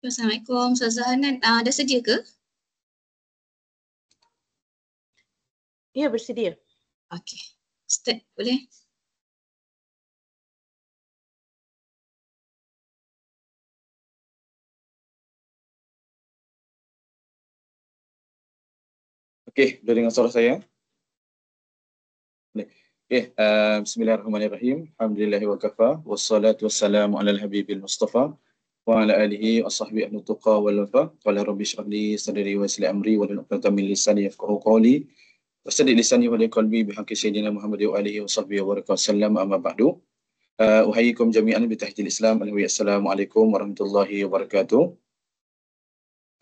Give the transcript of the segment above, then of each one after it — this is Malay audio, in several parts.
Assalamualaikum Ustazah Hanan. Uh, dah sedia ke? Ya, bersedia. Okey. Start boleh? Okey, boleh dengar suara saya? Boleh. Okay, uh, Bismillahirrahmanirrahim. Alhamdulillahi wa kafa. Wassalatu wassalamu ala al-habibil Mustafa. Wa ala alihi wa sahbihi ahlu tuqa wal wafa. Qala rabbi syrah li sadri wa yassir amri wa hlul 'uqdatam min lisani yafqahu qawli. Wasaddiq lisani wa qalbi bihaqqi sayyidina Muhammad wa alihi wa sahbihi wa baraka wasallam amma ba'du. Uh, uhayikum jami'an bi tahiyyatil Islam. Assalamualaikum warahmatullahi wabarakatuh.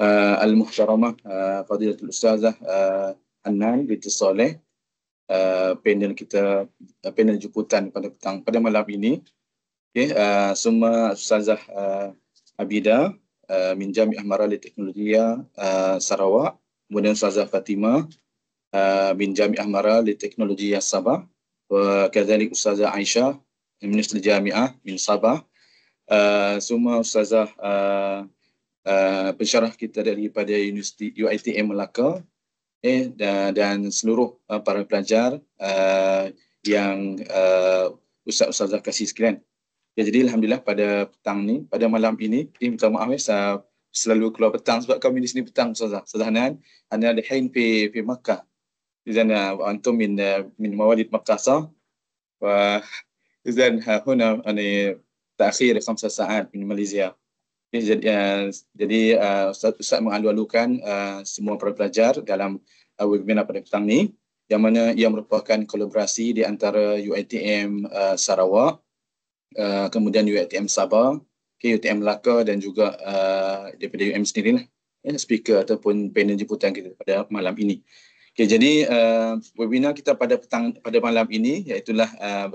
Uh, Al-Muhtaramah uh, Fadilatul Ustazah Hanan binti Saleh uh, panel kita uh, panel jemputan pada petang pada malam ini okay, uh, semua Ustazah uh, Abida uh, min Jami'ah Marali Teknologia uh, Sarawak. Kemudian Ustazah Fatimah uh, min Jami'ah Marali Teknologia Sabah kadzalik Ustazah Aisyah Minister Jami'ah min Sabah. Uh, semua Ustazah uh, Uh, pensyarah kita daripada Universiti UiTM Melaka. Eh dan, dan seluruh uh, para pelajar uh, yang uh, ustaz-ustazah kasih sekalian. Ya, jadi alhamdulillah pada petang ni, pada malam ini, ini minta maaf ya, saya selalu keluar petang sebab kami di sini petang ustazah. Ustazah Hanan, anda ada hain fi fi Makkah. Izan uh, antum min uh, min mawalid Makkah sah. Wa izan uh, huna ani تأخير خمسة ساعات من ماليزيا Okay, jadi uh, jadi uh, Ustaz, Ustaz mengalu-alukan uh, semua para pelajar dalam uh, webinar pada petang ni yang mana ia merupakan kolaborasi di antara UiTM uh, Sarawak uh, kemudian UiTM Sabah okay, UiTM Melaka dan juga uh, daripada UM sendiri lah ya, speaker ataupun panel jemputan kita pada malam ini. Okay, jadi uh, webinar kita pada petang pada malam ini iaitu uh,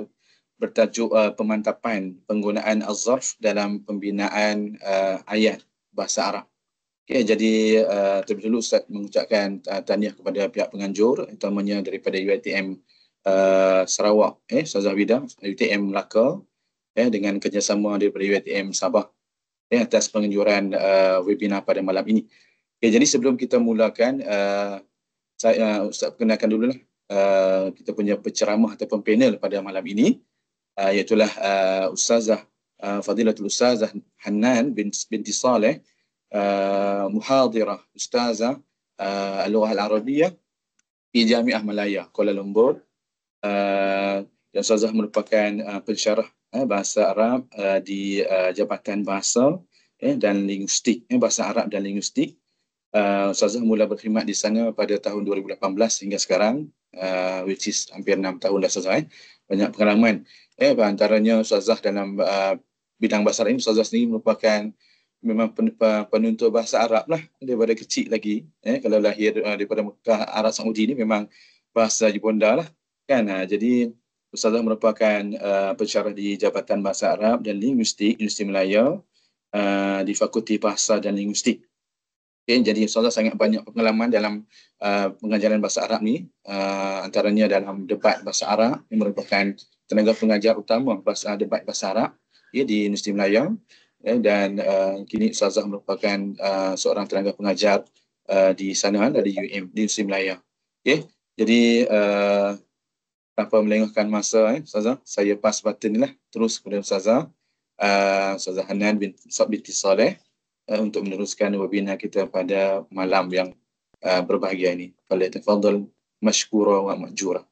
bertajuk uh, pemantapan penggunaan az-zarf dalam pembinaan uh, ayat bahasa Arab. Okay, jadi uh, terlebih dahulu Ustaz mengucapkan uh, tahniah kepada pihak penganjur utamanya daripada UiTM uh, Sarawak, eh, Ustazah Wida, UiTM Melaka eh, dengan kerjasama daripada UiTM Sabah eh, atas penganjuran uh, webinar pada malam ini. Okay, jadi sebelum kita mulakan, uh, saya uh, Ustaz perkenalkan dulu lah uh, kita punya penceramah ataupun panel pada malam ini uh, iaitulah uh, Ustazah uh, Fadilatul Ustazah Hanan bin, binti Saleh uh, muhadirah Ustazah uh, Al-Lughah Al-Arabiyah di Jamiah Malaya Kuala Lumpur uh, dan Ustazah merupakan uh, pensyarah uh, bahasa Arab uh, di uh, Jabatan Bahasa eh, dan Linguistik eh, Bahasa Arab dan Linguistik. Uh, Ustazah mula berkhidmat di sana pada tahun 2018 hingga sekarang uh, which is hampir 6 tahun dah selesai. Banyak pengalaman. Eh antaranya ustazah dalam uh, bidang bahasa Arab ini ustazah sendiri merupakan memang pen, penuntut bahasa Arab lah daripada kecil lagi. Eh kalau lahir uh, daripada Mekah Arab Saudi ini memang bahasa ibunda lah kan? Ha, jadi ustazah merupakan uh, pensyarah di Jabatan Bahasa Arab dan Linguistik Universiti Melaya uh, di Fakulti Bahasa dan Linguistik Okay, jadi Ustazah sangat banyak pengalaman dalam uh, pengajaran bahasa Arab ni uh, antaranya dalam debat bahasa Arab yang merupakan tenaga pengajar utama bahasa debat bahasa Arab ya, di Universiti Melaya ya, dan uh, kini Ustazah merupakan uh, seorang tenaga pengajar uh, di sana di UM di Universiti Melaya. Okay. Jadi uh, tanpa melengahkan masa eh, Ustazah, saya pas button ni lah terus kepada Ustazah uh, Ustazah Hanan bin Sabiti Saleh uh, untuk meneruskan webinar kita pada malam yang uh, berbahagia ini. Fala tafadhal mashkura wa majura.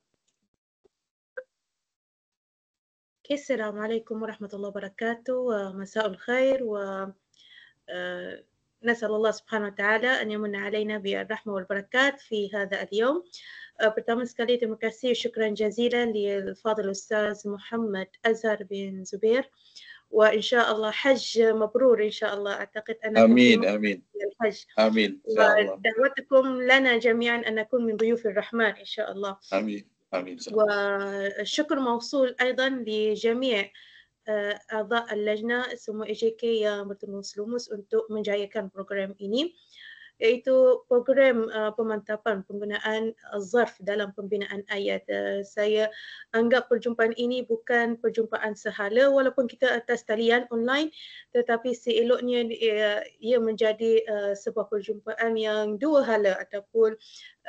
السلام عليكم ورحمة الله وبركاته ومساء الخير و نسأل الله سبحانه وتعالى أن يمن علينا بالرحمة والبركات في هذا اليوم برنامج إشكالية ديمقراطية شكرا جزيلا للفاضل الأستاذ محمد أزهر بن زبير وإن شاء الله حج مبرور إن شاء الله أعتقد أنا أمين أمين الحج أمين إن شاء الله ودعوتكم لنا جميعا أن نكون من ضيوف الرحمن إن شاء الله أمين أمين والشكر موصول أيضا لجميع أعضاء اللجنة semua AJK yang bertemu من untuk menjayakan program ini. Iaitu program uh, pemantapan penggunaan uh, zarf dalam pembinaan ayat. Uh, saya anggap perjumpaan ini bukan perjumpaan sehala walaupun kita atas talian online tetapi seeloknya ia, ia menjadi uh, sebuah perjumpaan yang dua hala ataupun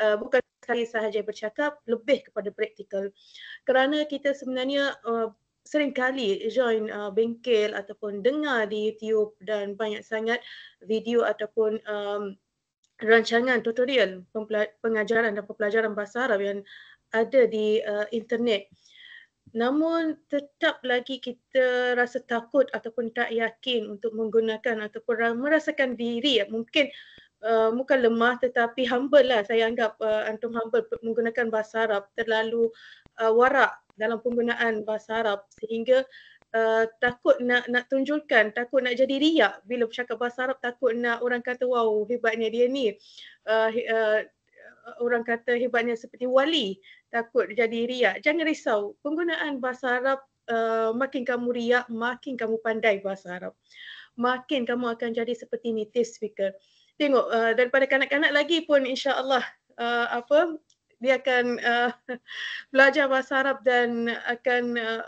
uh, bukan sekali sahaja bercakap lebih kepada praktikal kerana kita sebenarnya uh, sering kali join uh, bengkel ataupun dengar di YouTube dan banyak sangat video ataupun um, rancangan tutorial pengajaran dan pembelajaran bahasa Arab yang ada di uh, internet. Namun tetap lagi kita rasa takut ataupun tak yakin untuk menggunakan ataupun merasakan diri. Mungkin uh, bukan lemah tetapi humble lah. Saya anggap uh, antum humble menggunakan bahasa Arab terlalu uh, warak dalam penggunaan bahasa Arab. Sehingga uh, takut nak nak tunjukkan, takut nak jadi riak bila bercakap bahasa Arab, takut nak orang kata wow hebatnya dia ni. Uh, uh, orang kata hebatnya seperti wali, takut jadi riak. Jangan risau, penggunaan bahasa Arab uh, makin kamu riak, makin kamu pandai bahasa Arab. Makin kamu akan jadi seperti native speaker. Tengok uh, daripada kanak-kanak lagi pun insya-Allah uh, apa dia akan uh, belajar bahasa Arab dan akan uh,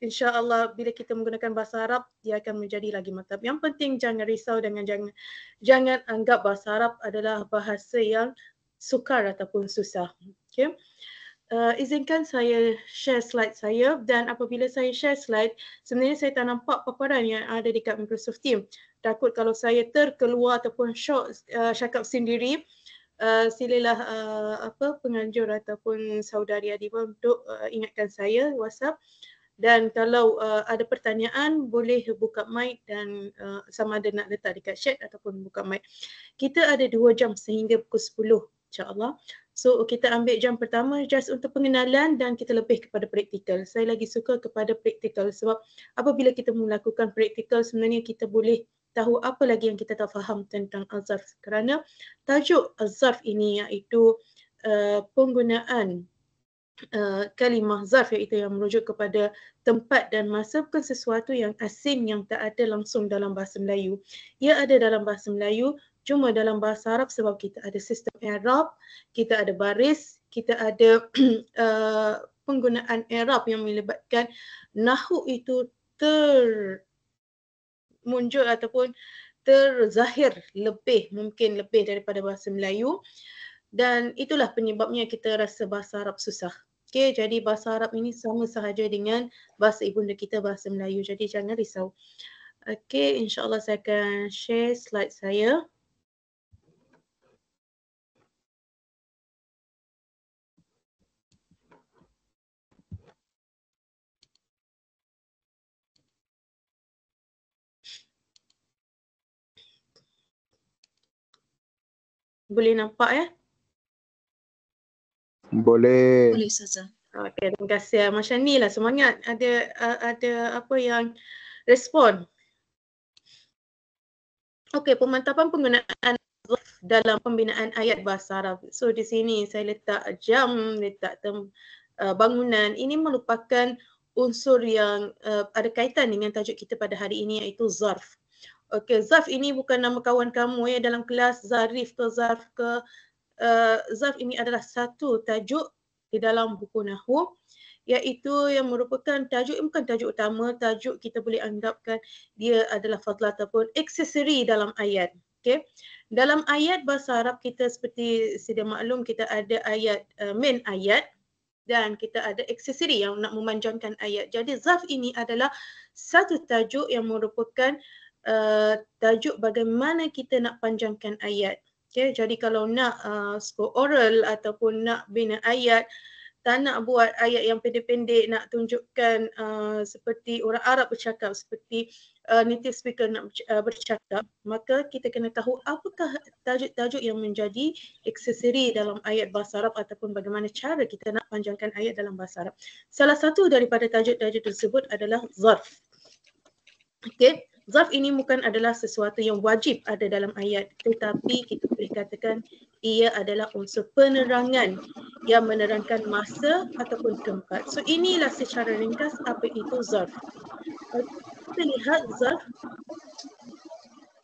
insya-Allah bila kita menggunakan bahasa Arab dia akan menjadi lagi mantap. Yang penting jangan risau dengan jangan jangan anggap bahasa Arab adalah bahasa yang sukar ataupun susah. Okey. Uh, izinkan saya share slide saya dan apabila saya share slide sebenarnya saya tak nampak paparan yang ada dekat Microsoft Team. Takut kalau saya terkeluar ataupun short uh, cakap sendiri uh, silalah uh, apa penganjur ataupun saudari Adiba untuk uh, ingatkan saya WhatsApp dan kalau uh, ada pertanyaan boleh buka mic dan uh, sama ada nak letak dekat chat ataupun buka mic. Kita ada dua jam sehingga pukul 10 insyaAllah. So kita ambil jam pertama just untuk pengenalan dan kita lebih kepada praktikal. Saya lagi suka kepada praktikal sebab apabila kita melakukan praktikal sebenarnya kita boleh tahu apa lagi yang kita tak faham tentang azarf kerana tajuk azarf ini iaitu uh, penggunaan uh, kalimah zarf iaitu yang merujuk kepada tempat dan masa bukan sesuatu yang asing yang tak ada langsung dalam bahasa Melayu. Ia ada dalam bahasa Melayu cuma dalam bahasa Arab sebab kita ada sistem Arab, kita ada baris, kita ada uh, penggunaan Arab yang melibatkan nahu itu ter muncul ataupun terzahir lebih mungkin lebih daripada bahasa Melayu dan itulah penyebabnya kita rasa bahasa Arab susah. Okay, jadi bahasa Arab ini sama sahaja dengan bahasa ibunda kita bahasa Melayu. Jadi jangan risau. Okay, insyaAllah saya akan share slide saya. Boleh nampak ya? Boleh. Boleh Ustazah. Okey, terima kasih. Macam ni lah semangat. Ada uh, ada apa yang respon. Okey, pemantapan penggunaan dalam pembinaan ayat bahasa Arab. So di sini saya letak jam, letak tem, uh, bangunan. Ini merupakan unsur yang uh, ada kaitan dengan tajuk kita pada hari ini iaitu zarf. Okey, zarf ini bukan nama kawan kamu ya dalam kelas Zarif ke Zarf ke uh, zarf ini adalah satu tajuk di dalam buku Nahu iaitu yang merupakan tajuk bukan tajuk utama tajuk kita boleh anggapkan dia adalah fadlah ataupun aksesori dalam ayat okey dalam ayat bahasa Arab kita seperti sedia maklum kita ada ayat uh, main ayat dan kita ada aksesori yang nak memanjangkan ayat. Jadi zarf ini adalah satu tajuk yang merupakan uh, tajuk bagaimana kita nak panjangkan ayat Okay, jadi kalau nak uh, score oral ataupun nak bina ayat, tak nak buat ayat yang pendek-pendek, nak tunjukkan uh, seperti orang Arab bercakap, seperti uh, native speaker nak uh, bercakap, maka kita kena tahu apakah tajuk-tajuk yang menjadi aksesori dalam ayat bahasa Arab ataupun bagaimana cara kita nak panjangkan ayat dalam bahasa Arab. Salah satu daripada tajuk-tajuk tersebut adalah zarf. Okay, Zarf ini bukan adalah sesuatu yang wajib ada dalam ayat tetapi kita boleh katakan ia adalah unsur penerangan yang menerangkan masa ataupun tempat. So inilah secara ringkas apa itu zarf. Kita lihat zarf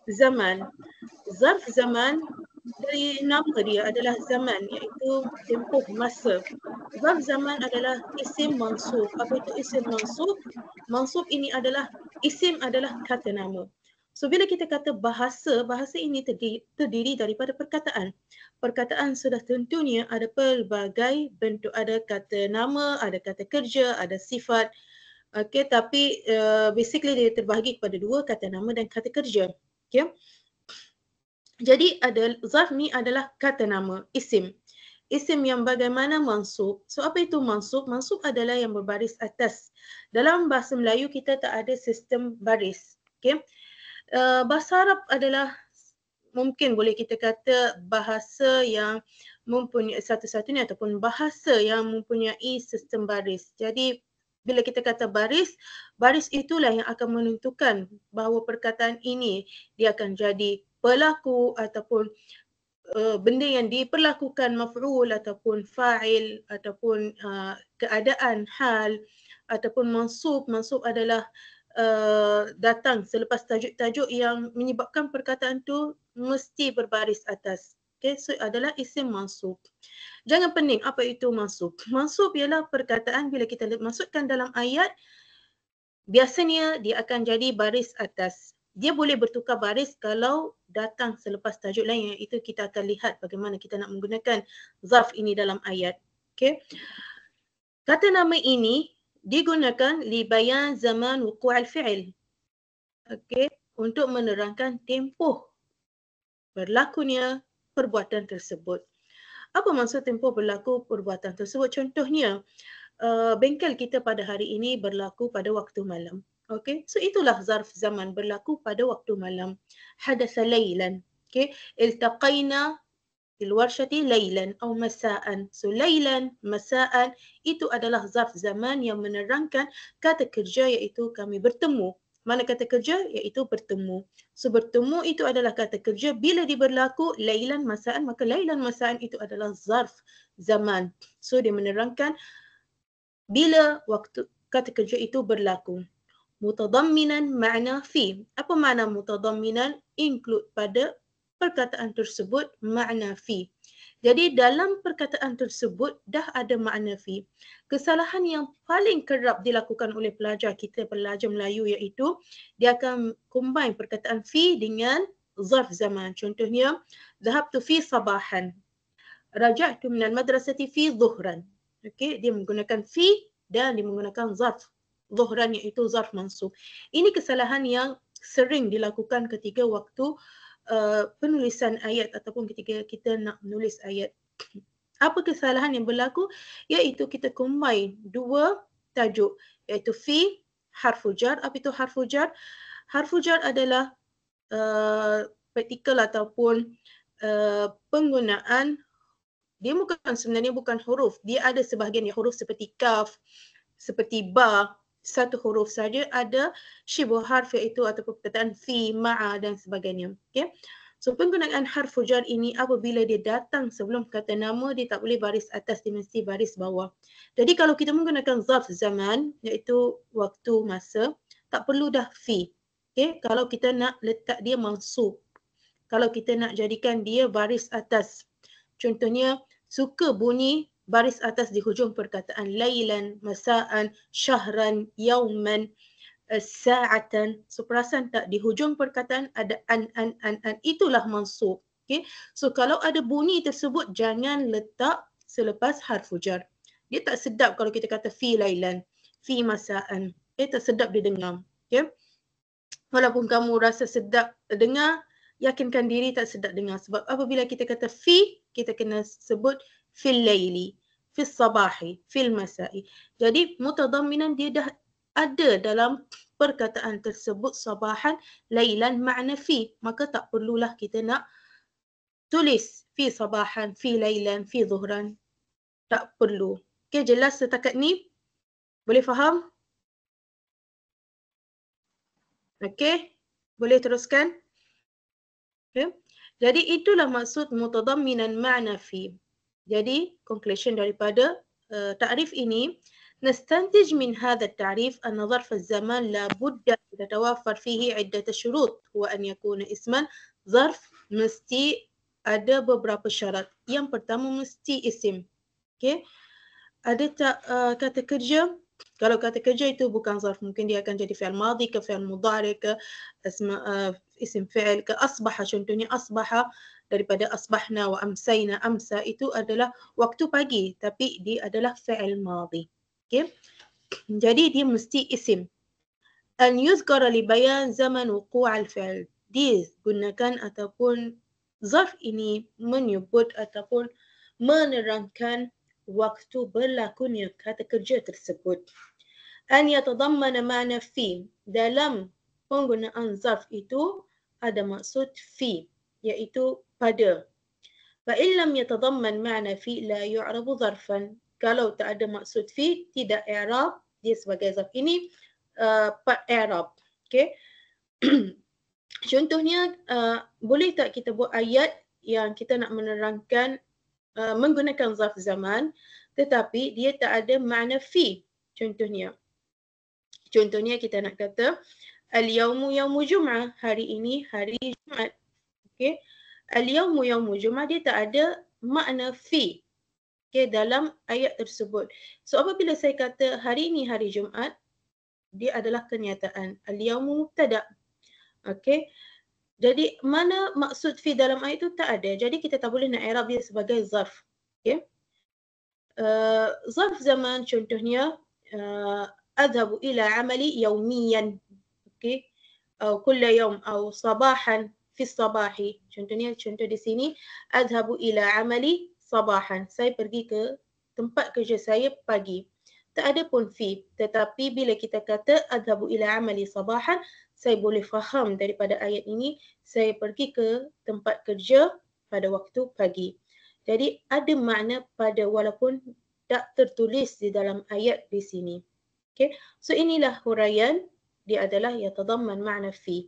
zaman. Zarf zaman dari nama dia adalah zaman iaitu tempoh masa. Zarf zaman adalah isim mansub. Apa itu isim mansub? Mansub ini adalah isim adalah kata nama. So bila kita kata bahasa, bahasa ini terdiri, terdiri daripada perkataan. Perkataan sudah tentunya ada pelbagai bentuk. Ada kata nama, ada kata kerja, ada sifat. Okay, tapi uh, basically dia terbahagi kepada dua, kata nama dan kata kerja. Okay. Jadi ada zarf ni adalah kata nama, isim. Isim yang bagaimana mansub. So apa itu mansub? Mansub adalah yang berbaris atas. Dalam bahasa Melayu kita tak ada sistem baris. Okay. Uh, bahasa Arab adalah mungkin boleh kita kata bahasa yang mempunyai satu-satunya ataupun bahasa yang mempunyai sistem baris. Jadi bila kita kata baris, baris itulah yang akan menentukan bahawa perkataan ini dia akan jadi pelaku ataupun uh, benda yang diperlakukan maf'ul ataupun fa'il ataupun uh, keadaan hal ataupun mansub. Mansub adalah uh, datang selepas tajuk-tajuk yang menyebabkan perkataan tu mesti berbaris atas. Okay, so adalah isim mansub. Jangan pening apa itu mansub. Mansub ialah perkataan bila kita masukkan dalam ayat biasanya dia akan jadi baris atas. Dia boleh bertukar baris kalau datang selepas tajuk lain yang itu kita akan lihat bagaimana kita nak menggunakan zarf ini dalam ayat. Okay. Kata nama ini digunakan li bayan zaman wuku' al-fi'il. Okey, untuk menerangkan tempoh berlakunya perbuatan tersebut. Apa maksud tempoh berlaku perbuatan tersebut? Contohnya, uh, bengkel kita pada hari ini berlaku pada waktu malam. Okey, so itulah zarf zaman berlaku pada waktu malam. Hadatha laylan. Okey, iltaqaina fil warshati laylan atau masaan. So laylan, masaan itu adalah zarf zaman yang menerangkan kata kerja iaitu kami bertemu. Mana kata kerja iaitu bertemu. So bertemu itu adalah kata kerja bila diberlaku laylan masaan maka laylan masaan itu adalah zarf zaman. So dia menerangkan bila waktu kata kerja itu berlaku. Mutadamminan makna fi. Apa makna mutadamminan? Include pada perkataan tersebut makna fi. Jadi dalam perkataan tersebut dah ada makna fi. Kesalahan yang paling kerap dilakukan oleh pelajar kita pelajar Melayu iaitu dia akan combine perkataan fi dengan zarf zaman. Contohnya dhahabtu fi sabahan. Raja'tu min al-madrasati fi dhuhran. Okey, dia menggunakan fi dan dia menggunakan zarf dhuhran iaitu zarf mansub. Ini kesalahan yang sering dilakukan ketika waktu Uh, penulisan ayat ataupun ketika kita nak menulis ayat. Apa kesalahan yang berlaku? Iaitu kita combine dua tajuk iaitu fi harfu jar. Apa itu harfu jar? Harfu jar adalah uh, praktikal ataupun uh, penggunaan dia bukan sebenarnya bukan huruf. Dia ada sebahagian yang huruf seperti kaf, seperti ba, satu huruf saja ada syibu harf iaitu ataupun perkataan fi, ma'a dan sebagainya. Okay. So penggunaan harf jar ini apabila dia datang sebelum kata nama dia tak boleh baris atas dia mesti baris bawah. Jadi kalau kita menggunakan zarf zaman iaitu waktu masa tak perlu dah fi. Okay. Kalau kita nak letak dia mansub. Kalau kita nak jadikan dia baris atas. Contohnya suka bunyi baris atas di hujung perkataan lailan, masaan, syahran, yauman, eh, sa'atan. So perasan tak di hujung perkataan ada an, an, an, an. Itulah mansub. Okay. So kalau ada bunyi tersebut jangan letak selepas harfu jar. Dia tak sedap kalau kita kata fi lailan, fi masaan. Eh tak sedap dia dengar. Okay. Walaupun kamu rasa sedap dengar, yakinkan diri tak sedap dengar. Sebab apabila kita kata fi, kita kena sebut fil laili, fil sabahi, fil masai. Jadi mutadamminan dia dah ada dalam perkataan tersebut sabahan, lailan makna fi. Maka tak perlulah kita nak tulis fi sabahan, fi lailan, fi zuhran. Tak perlu. Okey, jelas setakat ni? Boleh faham? Okey, boleh teruskan? Okay. Jadi itulah maksud mutadamminan ma'na fi. Jadi conclusion daripada uh, takrif ini نستنتج من هذا التعريف أن ظرف الزمان لا بد أن تتوفر فيه عدة شروط هو أن يكون اسما ظرف mesti ada beberapa syarat. Yang pertama mesti isim. Okay. Ada tak uh, kata kerja? Kalau kata kerja itu bukan zarf, mungkin dia akan jadi fi'al madhi ke fi'al mudhari ke asma, uh, isim fi'il ke asbaha contohnya asbaha daripada asbahna wa amsayna amsa itu adalah waktu pagi tapi dia adalah fi'il madhi. Okay. Jadi dia mesti isim. An yuzkara li bayan zaman wuqu' al-fi'il. Digunakan ataupun zarf ini menyebut ataupun menerangkan waktu berlakunya kata kerja tersebut. An yatadammana ma'na fi dalam penggunaan zarf itu ada maksud fi iaitu pada. Fa illam yatadamman ma'na fi la yu'rabu zarfan. Kalau tak ada maksud fi tidak i'rab dia sebagai zarf. Ini uh, i'rab. Okay. Contohnya, uh, boleh tak kita buat ayat yang kita nak menerangkan uh, menggunakan zarf zaman tetapi dia tak ada makna fi. Contohnya. Contohnya kita nak kata al-yawmu yawmu jum'ah. Hari ini hari Jumaat. Okey. Al-yawmu yawmu jum'ah dia tak ada makna fi. Okey dalam ayat tersebut. So apabila saya kata hari ini hari Jumaat dia adalah kenyataan. Al-yawmu mubtada' Okey. Jadi mana maksud fi dalam ayat itu tak ada. Jadi kita tak boleh nak i'rab dia sebagai zarf. Okey. Uh, zarf zaman contohnya uh, adhabu ila amali yawmiyan. Okey. Atau kulla yawm atau sabahan fi sabahi. Contohnya contoh di sini adhabu ila amali sabahan. Saya pergi ke tempat kerja saya pagi. Tak ada pun fi. Tetapi bila kita kata adhabu ila amali sabahan, saya boleh faham daripada ayat ini saya pergi ke tempat kerja pada waktu pagi. Jadi ada makna pada walaupun tak tertulis di dalam ayat di sini. Okay. So inilah huraian dia adalah yatadamman makna fi.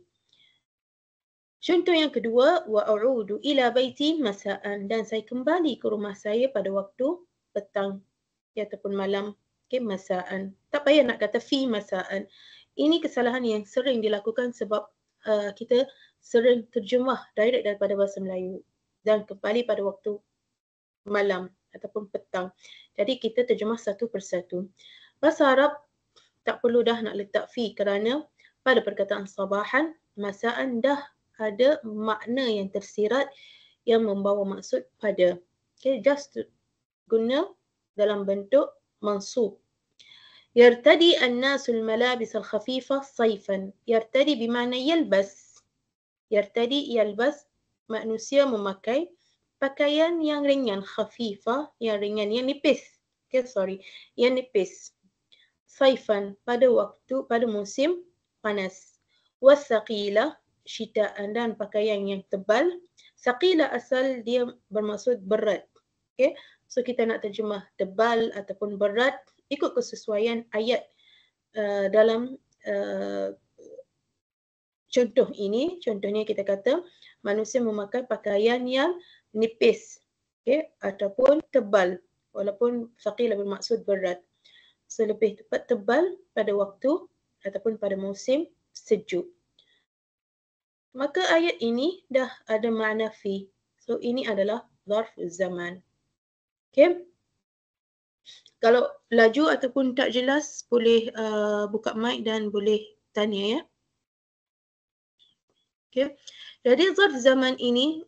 Contoh yang kedua wa a'udu ila baiti masaan dan saya kembali ke rumah saya pada waktu petang ataupun malam okay, masaan. Tak payah nak kata fi masaan ini kesalahan yang sering dilakukan sebab uh, kita sering terjemah direct daripada bahasa Melayu dan kembali pada waktu malam ataupun petang. Jadi kita terjemah satu persatu. Bahasa Arab tak perlu dah nak letak fi kerana pada perkataan sabahan, masaan dah ada makna yang tersirat yang membawa maksud pada. Okay, just guna dalam bentuk mansub. Yartadi an-nasu malabis al-khafifah saifan. Yartadi bimana yalbas. Yartadi yalbas manusia memakai pakaian yang ringan khafifah, yang ringan, yang nipis. Okay, sorry. Yang nipis saifan pada waktu pada musim panas. Wasaqila syitaan dan pakaian yang tebal. Saqila asal dia bermaksud berat. Okay so kita nak terjemah tebal ataupun berat ikut kesesuaian ayat uh, dalam uh, contoh ini. Contohnya kita kata manusia memakai pakaian yang nipis okay, ataupun tebal. Walaupun saqil bermaksud berat so lebih tepat tebal pada waktu ataupun pada musim sejuk maka ayat ini dah ada makna fi so ini adalah zarf zaman okay kalau laju ataupun tak jelas boleh uh, buka mic dan boleh tanya ya. Okay. Jadi zarf zaman ini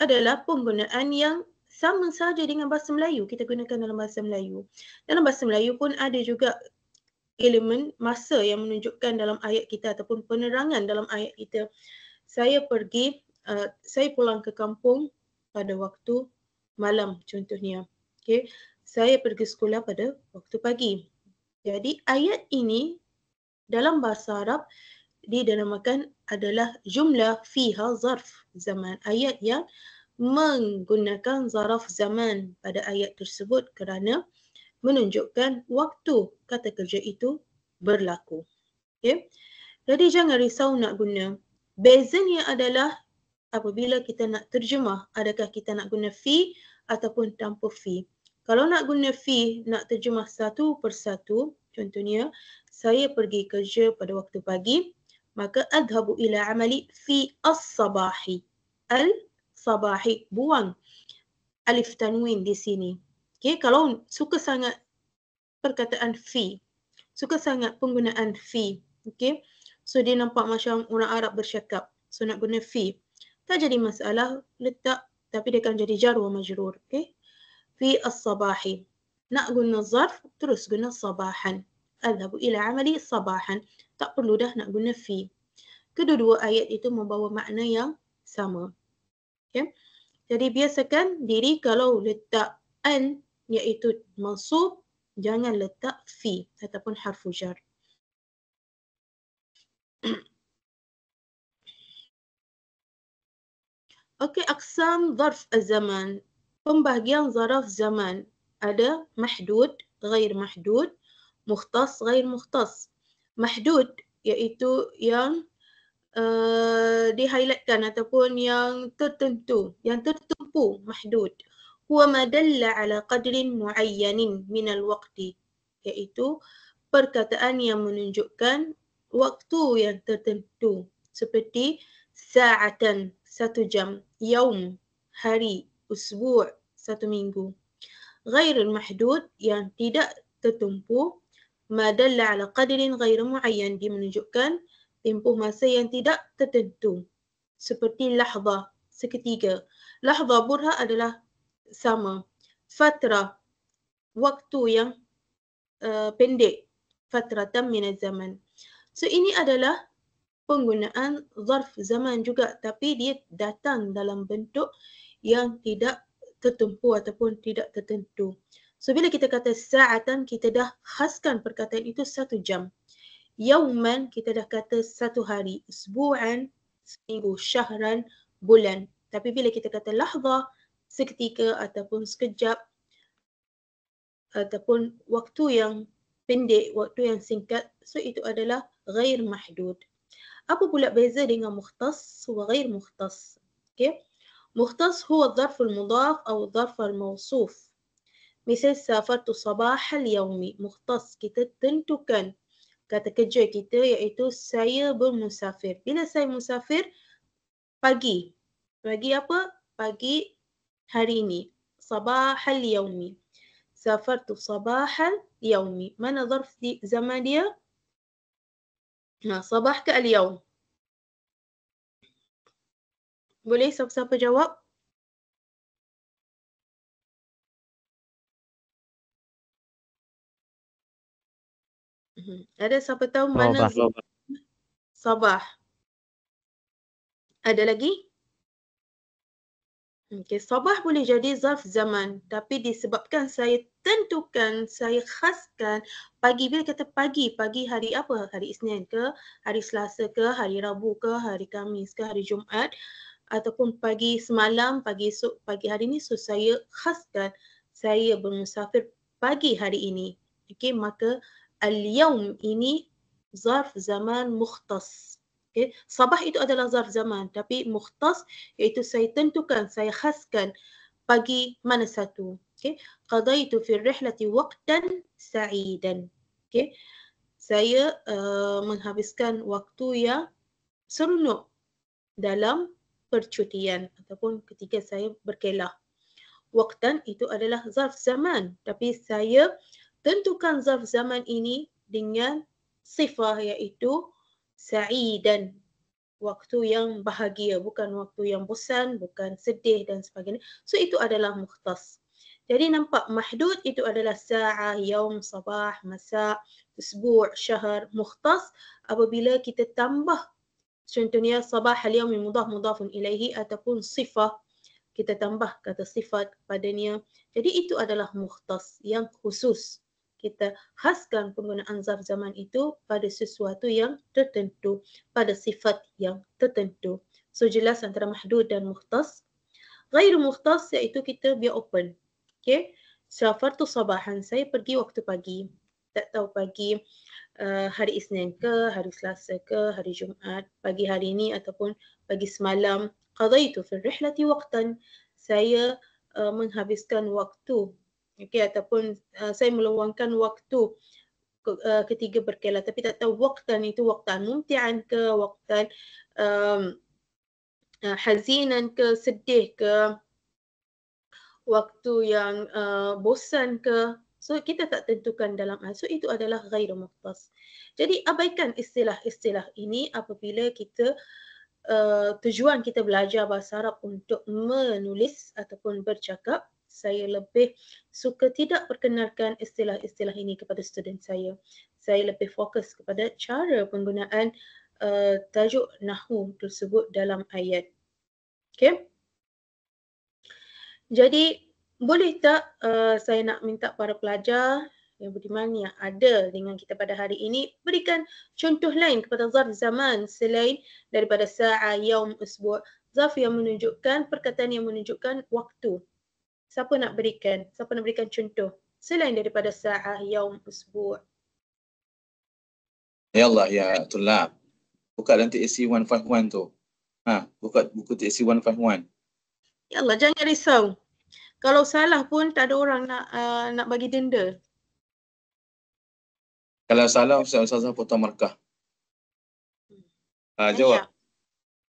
adalah penggunaan yang sama saja dengan bahasa Melayu. Kita gunakan dalam bahasa Melayu. Dalam bahasa Melayu pun ada juga elemen masa yang menunjukkan dalam ayat kita ataupun penerangan dalam ayat kita. Saya pergi, uh, saya pulang ke kampung pada waktu malam contohnya. Okay saya pergi sekolah pada waktu pagi. Jadi ayat ini dalam bahasa Arab dinamakan adalah jumlah fiha zarf zaman. Ayat yang menggunakan zarf zaman pada ayat tersebut kerana menunjukkan waktu kata kerja itu berlaku. Okay. Jadi jangan risau nak guna. Bezanya adalah apabila kita nak terjemah, adakah kita nak guna fi ataupun tanpa fi. Kalau nak guna fi, nak terjemah satu persatu, contohnya, saya pergi kerja pada waktu pagi, maka adhabu ila amali fi as-sabahi. Al sabahi. Buang alif tanwin di sini. Okay, kalau suka sangat perkataan fi, suka sangat penggunaan fi, okay, so dia nampak macam orang Arab bercakap, so nak guna fi, tak jadi masalah, letak tapi dia akan jadi jar wa majrur, okay. Fi as-sabahi. Nak guna zarf, terus guna sabahan. Adhabu ila amali sabahan. Tak perlu dah nak guna fi. Kedua-dua ayat itu membawa makna yang sama. Okay. Jadi biasakan diri kalau letak an iaitu mansub, jangan letak fi ataupun harfu jar. Okey, aksam zarf zaman. Pembahagian zarf zaman ada mahdud, ghair mahdud, mukhtas, ghair mukhtas. Mahdud iaitu yang uh, dihighlightkan ataupun yang tertentu, yang tertumpu, mahdud. Huwa madalla ala qadrin muayyanin minal waqti. Iaitu perkataan yang menunjukkan waktu yang tertentu. Seperti sa'atan, satu jam, yaum, hari, usbu' satu minggu. Ghairul mahdud yang tidak tertumpu madalla ala qadrin ghairu muayyan dimenunjukkan tempoh masa yang tidak tertentu. Seperti lahzah seketika lahzah burha adalah sama. Fatra waktu yang uh, pendek. Fatratan min zaman so ini adalah penggunaan zarf zaman juga. Tapi dia datang dalam bentuk yang tidak tertumpu ataupun tidak tertentu. So bila kita kata sa'atan, kita dah khaskan perkataan itu satu jam Yauman, kita dah kata satu hari. Sebu'an, seminggu. Syahran, bulan. Tapi bila kita kata lahzah, seketika ataupun sekejap, ataupun waktu yang pendek, waktu yang singkat, so itu adalah ghair mahdud. Apa pula beza dengan mukhtas wa ghair mukhtas? Okay. مختص هو الظرف المضاف أو الظرف الموصوف مثل سافرت صباح اليوم مختص kita tentukan kata kerja kita iaitu saya bermusafir. Bila saya musafir pagi. Pagi apa? Pagi hari ini. Sabah al yaumi. Safartu sabah al yaumi. Mana zarf di zaman dia? Nah, sabah ke al yaum? Boleh siapa-siapa jawab? Ada siapa tahu mana Sabah. Sabah. Ada lagi? Okey, Sabah boleh jadi zarf zaman tapi disebabkan saya tentukan, saya khaskan pagi bila kata pagi, pagi hari apa? Hari Isnin ke, hari Selasa ke, hari Rabu ke, hari Kamis ke, hari Jumaat ataupun pagi semalam, pagi esok, pagi hari ini, so saya khaskan saya bermusafir pagi hari ini. Okey, maka al-yaum ini zarf zaman mukhtas. Okey, sabah itu adalah zarf zaman tapi mukhtas iaitu saya tentukan, saya khaskan pagi mana satu. Okey, qadaitu fi rihlati waqtan sa'idan. Okey, saya uh, menghabiskan waktu yang seronok dalam percutian ataupun ketika saya berkelah. Waktan itu adalah zarf zaman tapi saya tentukan zarf zaman ini dengan sifah iaitu sa'idan waktu yang bahagia bukan waktu yang bosan bukan sedih dan sebagainya so itu adalah mukhtas jadi nampak mahdud itu adalah sa'ah, yaum, sabah, masa, usbu', syahr, mukhtas apabila kita tambah Contohnya sabah al-yawm mudhaf mudhafun ilaihi ataupun sifah kita tambah kata sifat padanya. Jadi itu adalah mukhtas yang khusus. Kita khaskan penggunaan zarf zaman itu pada sesuatu yang tertentu, pada sifat yang tertentu. So jelas antara mahdud dan mukhtas. Gairu mukhtas iaitu kita biar open. Okay. Safartu sabahan, saya pergi waktu pagi. Tak tahu pagi uh, hari Isnin ke, hari Selasa ke, hari Jumaat, pagi hari ini ataupun pagi semalam. Qadaitu fi rihlati waqtan. Saya uh, menghabiskan waktu okay, ataupun uh, saya meluangkan waktu uh, ketiga berkelah. Tapi tak tahu waktan itu waktan mumti'an ke waktan um, uh, hazinan ke sedih ke waktu yang uh, bosan ke. So kita tak tentukan dalam so itu adalah ghair muhtas jadi abaikan istilah-istilah ini apabila kita uh, tujuan kita belajar bahasa Arab untuk menulis ataupun bercakap saya lebih suka tidak perkenalkan istilah-istilah ini kepada student saya. Saya lebih fokus kepada cara penggunaan uh, tajuk nahu tersebut dalam ayat. Okay jadi boleh tak uh, saya nak minta para pelajar yang beriman yang ada dengan kita pada hari ini berikan contoh lain kepada zarf zaman selain daripada sa'a, yaum, usbu' zarf yang menunjukkan perkataan yang menunjukkan waktu. Siapa nak berikan? Siapa nak berikan contoh selain daripada sa'a, yaum, usbu'? Ya Allah ya tulab. Buka dalam TSC 151 tu. Ha, buka buku TSC 151. Ya Allah jangan risau. Kalau salah pun tak ada orang nak uh, nak bagi denda. Kalau salah Ustaz Ustazah potong markah. Ha, jawab.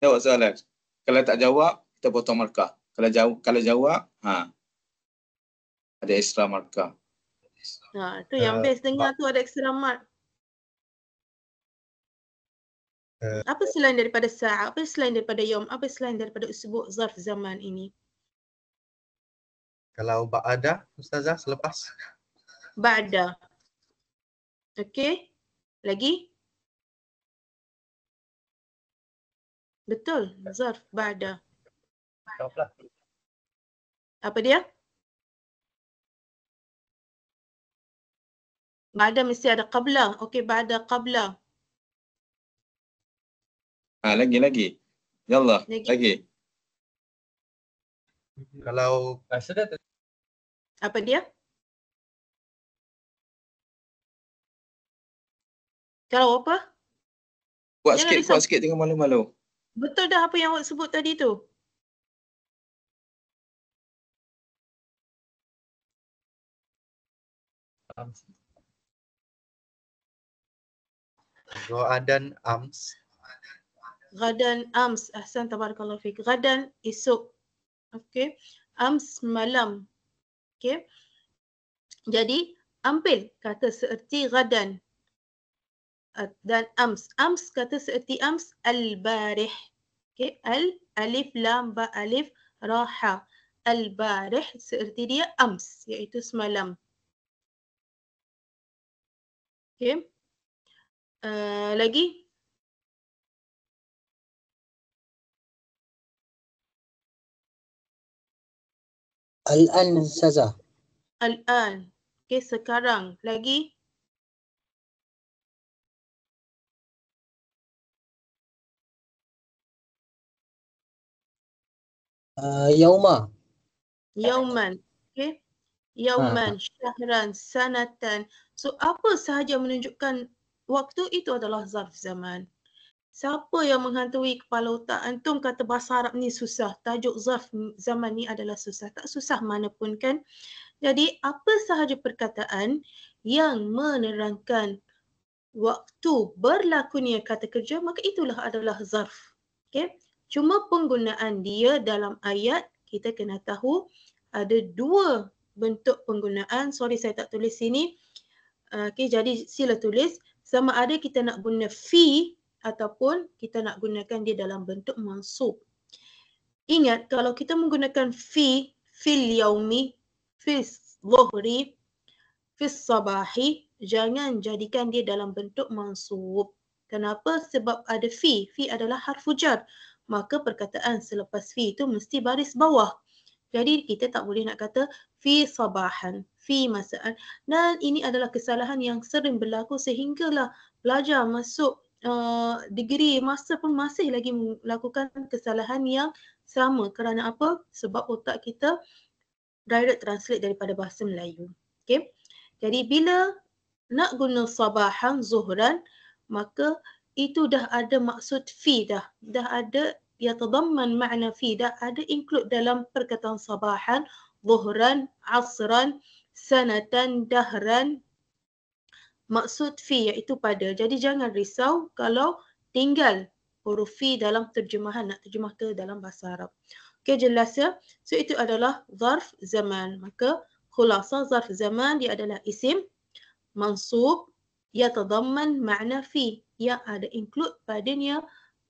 Jawab soalan. Kalau tak jawab, kita potong markah. Kalau jawab, kalau jawab, ha. Ada extra markah. Ha, tu yang uh, best dengar tu ada extra mark. Uh, apa selain daripada saat? Apa selain daripada yom? Apa selain daripada usbuk zarf zaman ini? Kalau ba'ada, Ustazah, selepas? Ba'ada. Okey. Lagi? Betul, zarf ba'da. Apa dia? Ba'da mesti ada qabla. Okey, ba'da qabla. Ha, lagi, lagi. Ya Allah, lagi. lagi. Kalau rasa dah apa dia? Kalau apa? Kuat sikit, risau. kuat sikit tengah malu-malu. Betul dah apa yang awak sebut tadi tu? Gadan ams. Gadan ams. Ahsan tabarakallah fiqh. Gadan esok. Okay. Ams malam. Okay. Jadi ambil kata seerti gadan dan ams. Ams kata seerti ams al-barih. Okay. Al, alif, lam, ba, alif, raha. Al-barih seerti dia ams iaitu semalam. Okay. Uh, lagi? Al-an Saza. Al-an. Okey, sekarang. Lagi? Uh, Yauma. Yauman. Okey. Yauman, ha. syahran, sanatan. So, apa sahaja menunjukkan waktu itu adalah zarf zaman. Siapa yang menghantui kepala otak antum kata bahasa Arab ni susah. Tajuk zarf zaman ni adalah susah. Tak susah mana pun kan. Jadi apa sahaja perkataan yang menerangkan waktu berlakunya kata kerja maka itulah adalah zarf. Okay. Cuma penggunaan dia dalam ayat kita kena tahu ada dua bentuk penggunaan. Sorry saya tak tulis sini. Okay, jadi sila tulis sama ada kita nak guna fi ataupun kita nak gunakan dia dalam bentuk mansub. Ingat kalau kita menggunakan fi, fil yaumi, fis zuhri, fis sabahi, jangan jadikan dia dalam bentuk mansub. Kenapa? Sebab ada fi. Fi adalah harfu jar. Maka perkataan selepas fi itu mesti baris bawah. Jadi kita tak boleh nak kata fi sabahan, fi masaan. Dan ini adalah kesalahan yang sering berlaku sehinggalah pelajar masuk uh, degree masa pun masih lagi melakukan kesalahan yang sama kerana apa? Sebab otak kita direct translate daripada bahasa Melayu. Okay. Jadi bila nak guna sabahan, zuhran, maka itu dah ada maksud fi dah. Dah ada ya tadamman makna fi dah ada include dalam perkataan sabahan, zuhran, asran, sanatan, dahran, maksud fi iaitu pada. Jadi jangan risau kalau tinggal huruf fi dalam terjemahan nak terjemah ke dalam bahasa Arab. Okey jelas ya. So itu adalah zarf zaman. Maka khulasa zarf zaman dia adalah isim mansub yatadamman makna fi yang ada include padanya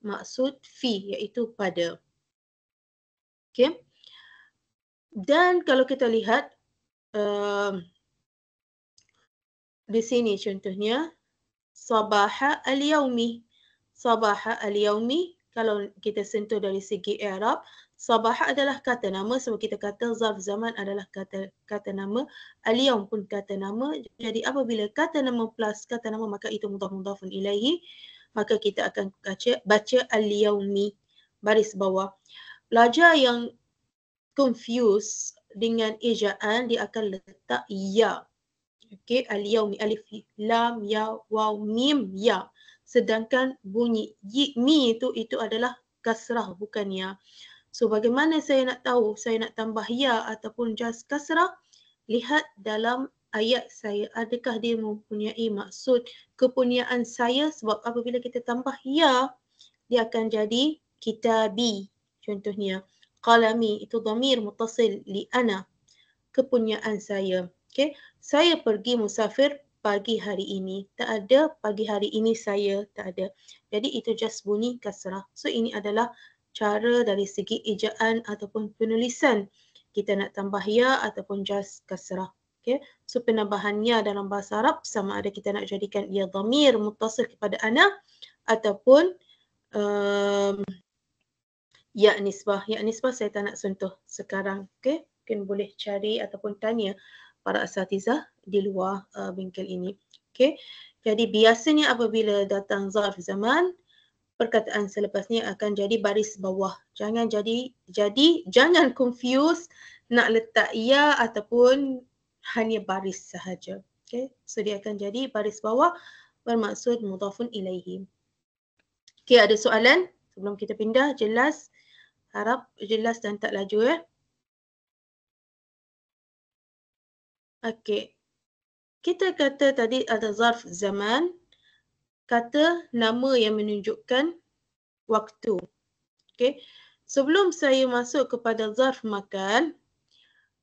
maksud fi iaitu pada. Okey. Dan kalau kita lihat uh, di sini contohnya sabaha al-yaumi. Sabaha al-yaumi kalau kita sentuh dari segi i'rab, sabaha adalah kata nama sebab kita kata zarf zaman adalah kata kata nama, al-yaum pun kata nama. Jadi apabila kata nama plus kata nama maka itu mudhaf mudhafun ilaihi, maka kita akan baca baca al-yaumi baris bawah. Pelajar yang confuse dengan ejaan dia akan letak ya Okey, al-yaumi alif lam ya waw mim ya. Sedangkan bunyi yi, mi itu itu adalah kasrah bukan ya. So bagaimana saya nak tahu saya nak tambah ya ataupun just kasrah? Lihat dalam ayat saya adakah dia mempunyai maksud kepunyaan saya sebab apabila kita tambah ya dia akan jadi kitabi contohnya qalami itu dhamir muttasil li ana kepunyaan saya Okay. Saya pergi musafir pagi hari ini. Tak ada pagi hari ini saya tak ada. Jadi itu just bunyi kasrah. So ini adalah cara dari segi ejaan ataupun penulisan. Kita nak tambah ya ataupun just kasrah. Okay. So penambahannya dalam bahasa Arab sama ada kita nak jadikan ia dhamir mutasil kepada ana ataupun um, ya nisbah. Ya nisbah saya tak nak sentuh sekarang. Okay. Mungkin boleh cari ataupun tanya para asatizah di luar uh, bengkel ini. Okey. Jadi biasanya apabila datang zarf zaman perkataan selepasnya akan jadi baris bawah. Jangan jadi jadi jangan confuse nak letak ya ataupun hanya baris sahaja. Okey. So dia akan jadi baris bawah bermaksud mudhafun ilaihi. Okey, ada soalan sebelum kita pindah jelas harap jelas dan tak laju ya. Okey. Kita kata tadi ada zarf zaman, kata nama yang menunjukkan waktu. Okey. Sebelum saya masuk kepada zarf makan,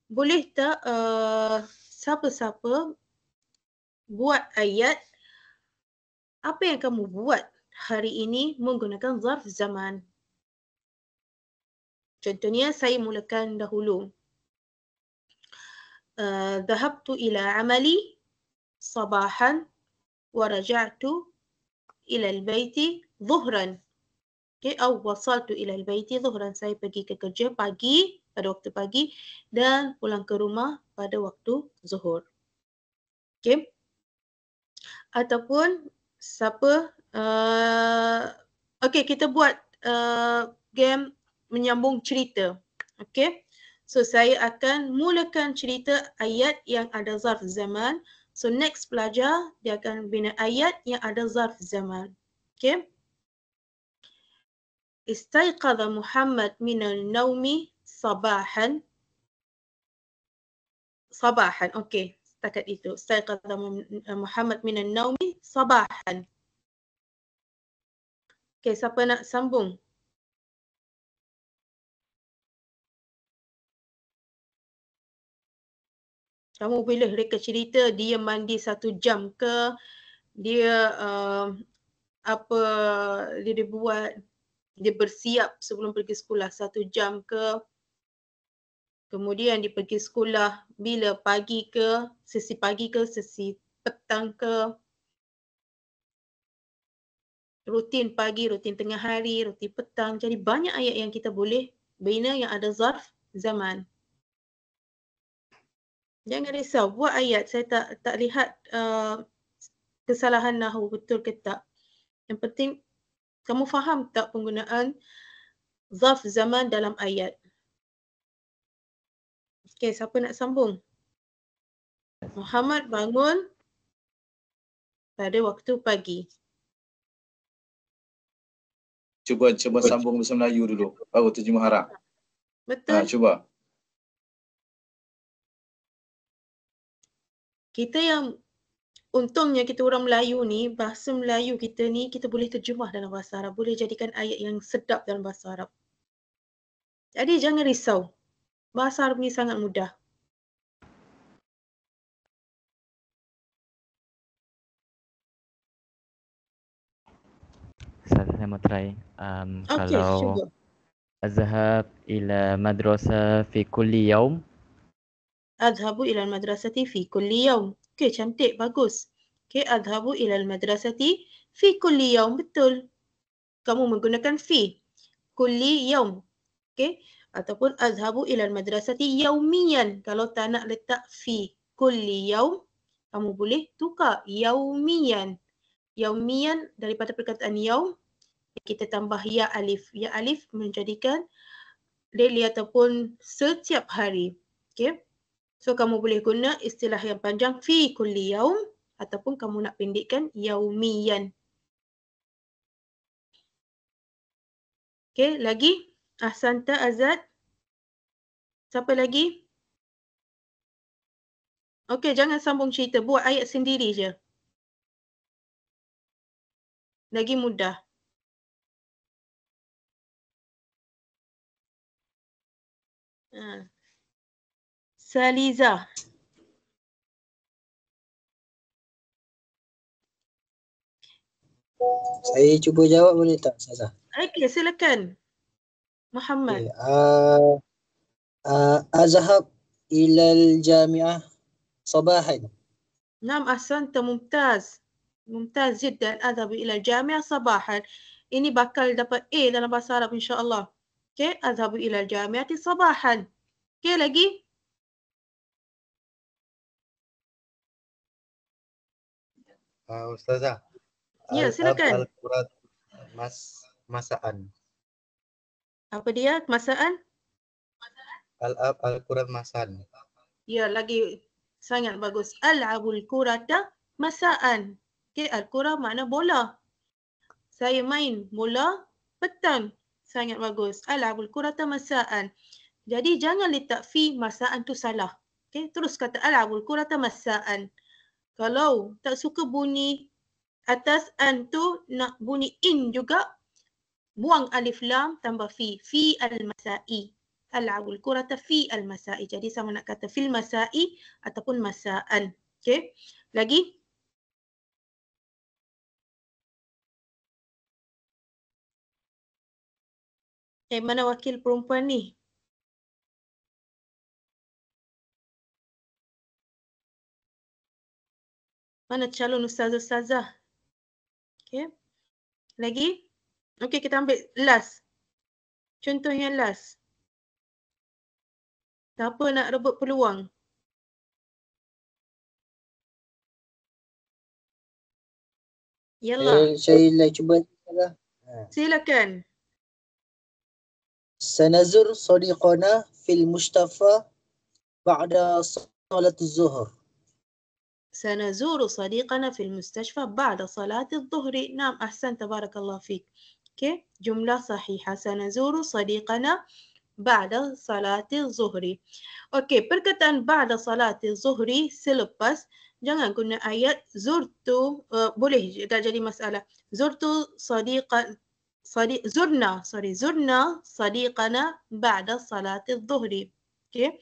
boleh tak uh, siapa-siapa buat ayat apa yang kamu buat hari ini menggunakan zarf zaman. Contohnya saya mulakan dahulu. Zahabtu uh, ila amali sabahan wa raja'tu ila al-baiti zuhran. Okay, atau wasaltu ila al-baiti zuhran. Saya pergi ke kerja pagi, pada waktu pagi dan pulang ke rumah pada waktu zuhur. Okay. Ataupun siapa uh, Okay, kita buat uh, game menyambung cerita okay So saya akan mulakan cerita ayat yang ada zarf zaman. So next pelajar dia akan bina ayat yang ada zarf zaman. Okay. Istaiqadha Muhammad min al-nawmi sabahan. Sabahan. Okay. Setakat itu. Istaiqadha Muhammad min al-nawmi sabahan. Okay. Siapa nak sambung? Kamu boleh reka cerita dia mandi satu jam ke dia uh, apa dia, dia buat dia bersiap sebelum pergi sekolah satu jam ke. Kemudian dia pergi sekolah bila pagi ke sesi pagi ke sesi petang ke. Rutin pagi rutin tengah hari rutin petang. Jadi banyak ayat yang kita boleh bina yang ada zarf zaman Jangan risau, buat ayat. Saya tak tak lihat uh, kesalahan nahu betul ke tak. Yang penting kamu faham tak penggunaan zarf zaman dalam ayat. Okey, siapa nak sambung? Muhammad bangun pada waktu pagi. Cuba cuba sambung bahasa Melayu dulu. Baru terjemah Arab. Betul. Ha, cuba. Kita yang untungnya kita orang Melayu ni, bahasa Melayu kita ni kita boleh terjemah dalam bahasa Arab. Boleh jadikan ayat yang sedap dalam bahasa Arab. Jadi jangan risau. Bahasa Arab ni sangat mudah. Ustaz saya mau try. Um, Okey, kalau azhab ila madrasah fi kulli yaum Adhabu ila madrasati fi kulli yaum. Okey, cantik, bagus. Okey, adhabu ila madrasati fi kulli yaum. Betul. Kamu menggunakan fi. Kulli yaum. Okey, ataupun adhabu ila madrasati yaumiyan. Kalau tak nak letak fi kulli yaum, kamu boleh tukar yaumiyan. Yaumiyan daripada perkataan yaum kita tambah ya alif. Ya alif menjadikan daily ataupun setiap hari. Okey. So kamu boleh guna istilah yang panjang fi kulli yaum ataupun kamu nak pendekkan yaumiyan. Okey, lagi? Ahsanta Azad. Siapa lagi? Okey, jangan sambung cerita. Buat ayat sendiri je. Lagi mudah. Ha. Saliza. Saya cuba jawab boleh tak Saza? Okey, silakan. Muhammad. Okay, uh, uh, azhab ilal jami'ah sabahan. Nam ahsanta mumtaz. Mumtaz jiddan azhab ilal jami'ah sabahan. Ini bakal dapat A dalam bahasa Arab insya-Allah. Okey, azhab ilal jami'ah sabahan. Okey, lagi? Uh, Ustazah. Ya, silakan. Al-Qurat mas masaan. Apa dia? Kemasaan? Al-ab Al-Qurat masan. Ya, lagi sangat bagus. Al-abul kurata masaan. Okay, al-kura makna bola. Saya main bola petang. Sangat bagus. Al-abul kurata masaan. Jadi jangan letak fi masaan tu salah. Okay, terus kata al-abul kurata masaan. Kalau tak suka bunyi atas an tu nak bunyi in juga, buang alif lam tambah fi. Fi al-masai. Al-abul kurata fi al-masai. Jadi sama nak kata fil masai ataupun masaan. Okay. Lagi? Eh, mana wakil perempuan ni? mana calon ustazah-ustazah. okay, Lagi? okay kita ambil last. Contohnya last. Siapa nak rebut peluang? Yalah. Eh, saya nak cuba. Ha. Silakan. Sanazur sadiqana fil mustafa ba'da salat zuhur. سنزور صديقنا في المستشفى بعد صلاة الظهر. نعم أحسن تبارك الله فيك. أوكي جملة صحيحة. سنزور صديقنا بعد صلاة الظهر. أوكي perkataan بعد صلاة الظهر selepas jangan guna ayat zurtu uh, boleh tak jadi masalah zurtu sadiqan صديق زرنا sorry زرنا صديقنا بعد صلاة الظهر. okay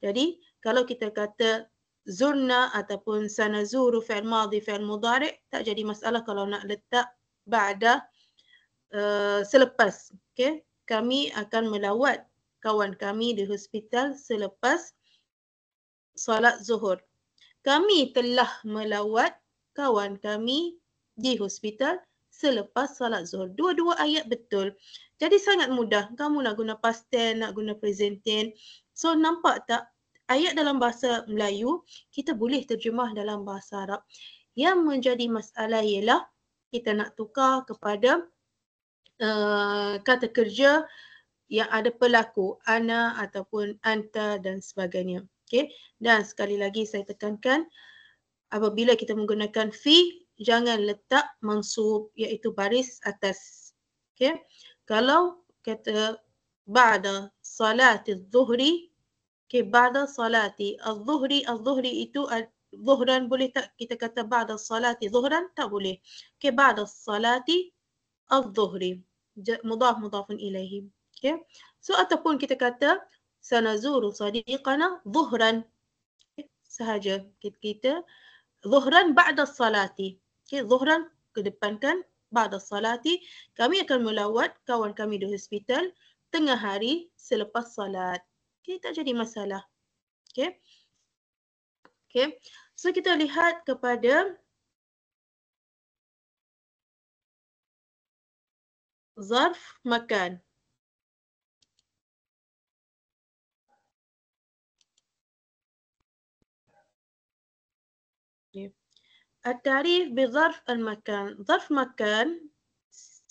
jadi kalau kita kata zurna ataupun sanazuru fi'il madhi fi'il mudhari' tak jadi masalah kalau nak letak ba'da uh, selepas. Okey kami akan melawat kawan kami di hospital selepas solat zuhur. Kami telah melawat kawan kami di hospital selepas solat zuhur. Dua-dua ayat betul. Jadi sangat mudah. Kamu nak guna past tense nak guna present tense so nampak tak ayat dalam bahasa Melayu kita boleh terjemah dalam bahasa Arab. Yang menjadi masalah ialah kita nak tukar kepada uh, kata kerja yang ada pelaku ana ataupun anta dan sebagainya. Okey. Dan sekali lagi saya tekankan apabila kita menggunakan fi jangan letak mansub iaitu baris atas. Okey. Kalau kata ba'da salati zuhri Okay, ba'da salati al-zuhri, al-zuhri itu zuhran boleh tak kita kata ba'da salati zuhran? Tak boleh. Okay, ba'da salati al-zuhri. Mudaf mudafun ilaihi. Okay. So ataupun kita kata sanazuru sadiqana zuhran. Okay. Sahaja kita, kita zuhran ba'da salati. Okay, zuhran kedepankan ba'da salati. Kami akan melawat kawan kami di hospital tengah hari selepas salat. Okay, tak jadi masalah. Okay. Okay. So kita lihat kepada zarf makan. At-tarif bi zarf al-makan. Zarf makan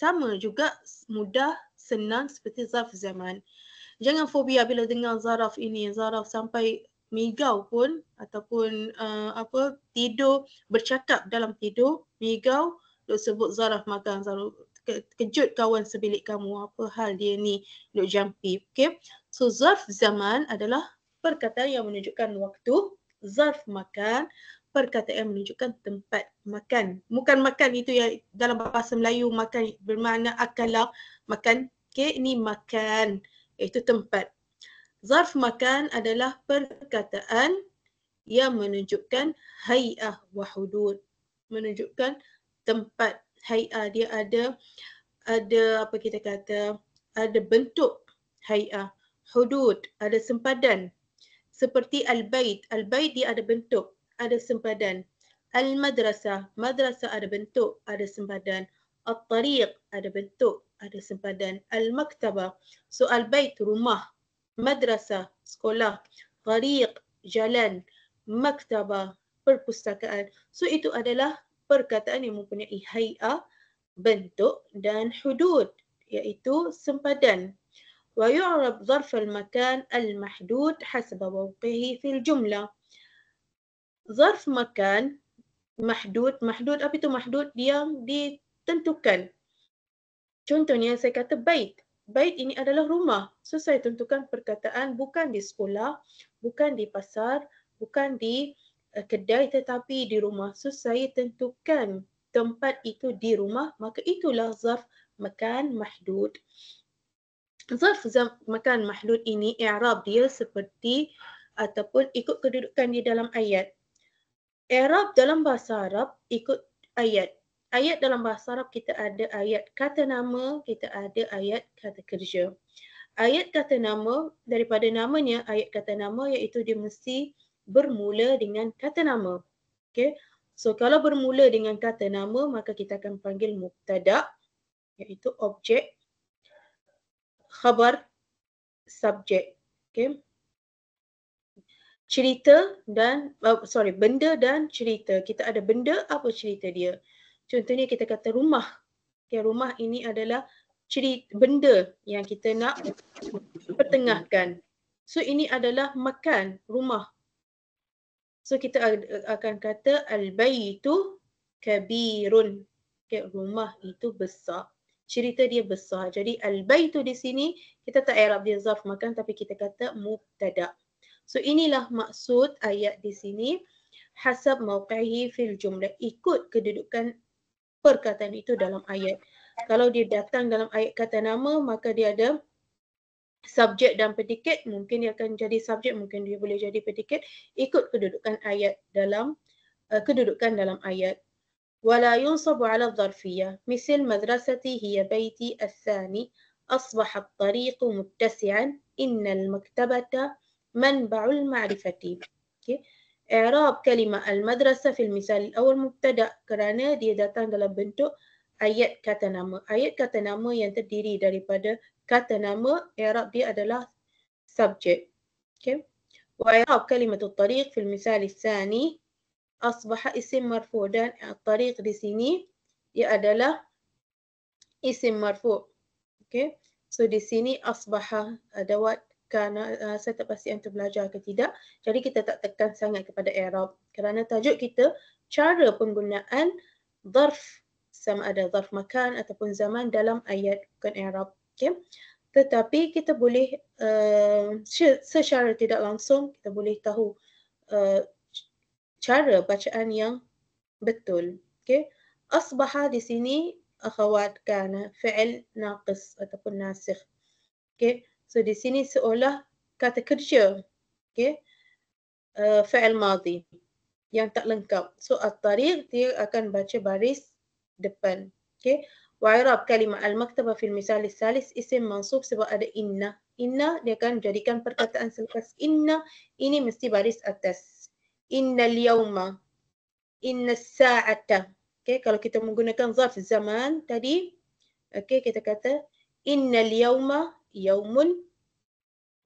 sama juga mudah senang seperti zarf zaman. Jangan fobia bila dengar zaraf ini, zaraf sampai migau pun ataupun uh, apa tidur bercakap dalam tidur migau duk sebut zaraf makan. Zaraf ke- kejut kawan sebilik kamu. Apa hal dia ni? Duk jampi okey? So zarf zaman adalah perkataan yang menunjukkan waktu zarf makan perkataan yang menunjukkan tempat makan. Bukan makan itu yang dalam bahasa Melayu makan bermakna akala makan. Okey ini makan iaitu tempat Zarf makan adalah perkataan yang menunjukkan hay'ah wa hudud. Menunjukkan tempat hay'ah dia ada ada apa kita kata ada bentuk hay'ah. Hudud ada sempadan. Seperti al-bait. Al-bait dia ada bentuk, ada sempadan. Al-madrasah. Madrasah ada bentuk, ada sempadan. At-tariq ada bentuk, ada sempadan. Al-maktabah. So al-bait rumah madrasah, sekolah, tariq, jalan, maktabah, perpustakaan. So itu adalah perkataan yang mempunyai hay'ah, bentuk dan hudud iaitu sempadan. Wa yu'rab zarf al-makan al-mahdud hasab mawqihi fil jumlah. Zarf makan mahdud, mahdud apa itu mahdud? Yang ditentukan. Contohnya saya kata bait bait ini adalah rumah. So saya tentukan perkataan bukan di sekolah, bukan di pasar, bukan di uh, kedai tetapi di rumah. So saya tentukan tempat itu di rumah, maka itulah zarf makan mahdud. Zarf makan mahdud ini i'rab dia seperti ataupun ikut kedudukan di dalam ayat. I'rab dalam bahasa Arab ikut ayat ayat dalam bahasa Arab kita ada ayat kata nama, kita ada ayat kata kerja. Ayat kata nama daripada namanya ayat kata nama iaitu dia mesti bermula dengan kata nama. Okay. So kalau bermula dengan kata nama maka kita akan panggil mubtada iaitu objek khabar subjek. Okay. Cerita dan uh, sorry benda dan cerita. Kita ada benda apa cerita dia. Contohnya kita kata rumah. Okay, rumah ini adalah cerita benda yang kita nak pertengahkan. So ini adalah makan rumah. So kita akan kata al-baitu kabirun. Okay, rumah itu besar. Cerita dia besar. Jadi al-baitu di sini kita tak i'rab dia zarf makan tapi kita kata mubtada. So inilah maksud ayat di sini hasab mauqihi fil jumlah ikut kedudukan perkataan itu dalam ayat. Kalau dia datang dalam ayat kata nama, maka dia ada subjek dan predikat. Mungkin dia akan jadi subjek, mungkin dia boleh jadi predikat. Ikut kedudukan ayat dalam uh, kedudukan dalam ayat. ولا ينصب على الظرفية مثل مدرستي هي بيتي الثاني أصبح الطريق متسعا إن المكتبة منبع المعرفة okay. i'rab kalimah al-madrasah fil misal awal mubtada kerana dia datang dalam bentuk ayat kata nama. Ayat kata nama yang terdiri daripada kata nama, i'rab dia adalah subjek. Okay. Wa i'rab kalimat tariq fil misal tsani asbaha isim marfu dan tariq di sini dia adalah isim marfu. Okay. So di sini asbaha adawat kerana uh, saya tak pasti antum belajar ke tidak. Jadi kita tak tekan sangat kepada i'rab kerana tajuk kita cara penggunaan zarf sama ada zarf makan ataupun zaman dalam ayat bukan i'rab. Okay. Tetapi kita boleh uh, secara tidak langsung kita boleh tahu uh, cara bacaan yang betul. Okey. Asbaha di sini akhawat kana fi'il naqis ataupun nasikh. Okey. So di sini seolah kata kerja. Okey. Uh, fi'il madhi yang tak lengkap. So at-tariq dia akan baca baris depan. Okey. Wa i'rab kalimah al-maktaba fil misal salis isim mansub sebab ada inna. Inna dia akan jadikan perkataan selepas inna ini mesti baris atas. Innal yawma. Inna sa'ata. Okey, kalau kita menggunakan zarf zaman tadi, okey kita kata innal yawma yaumun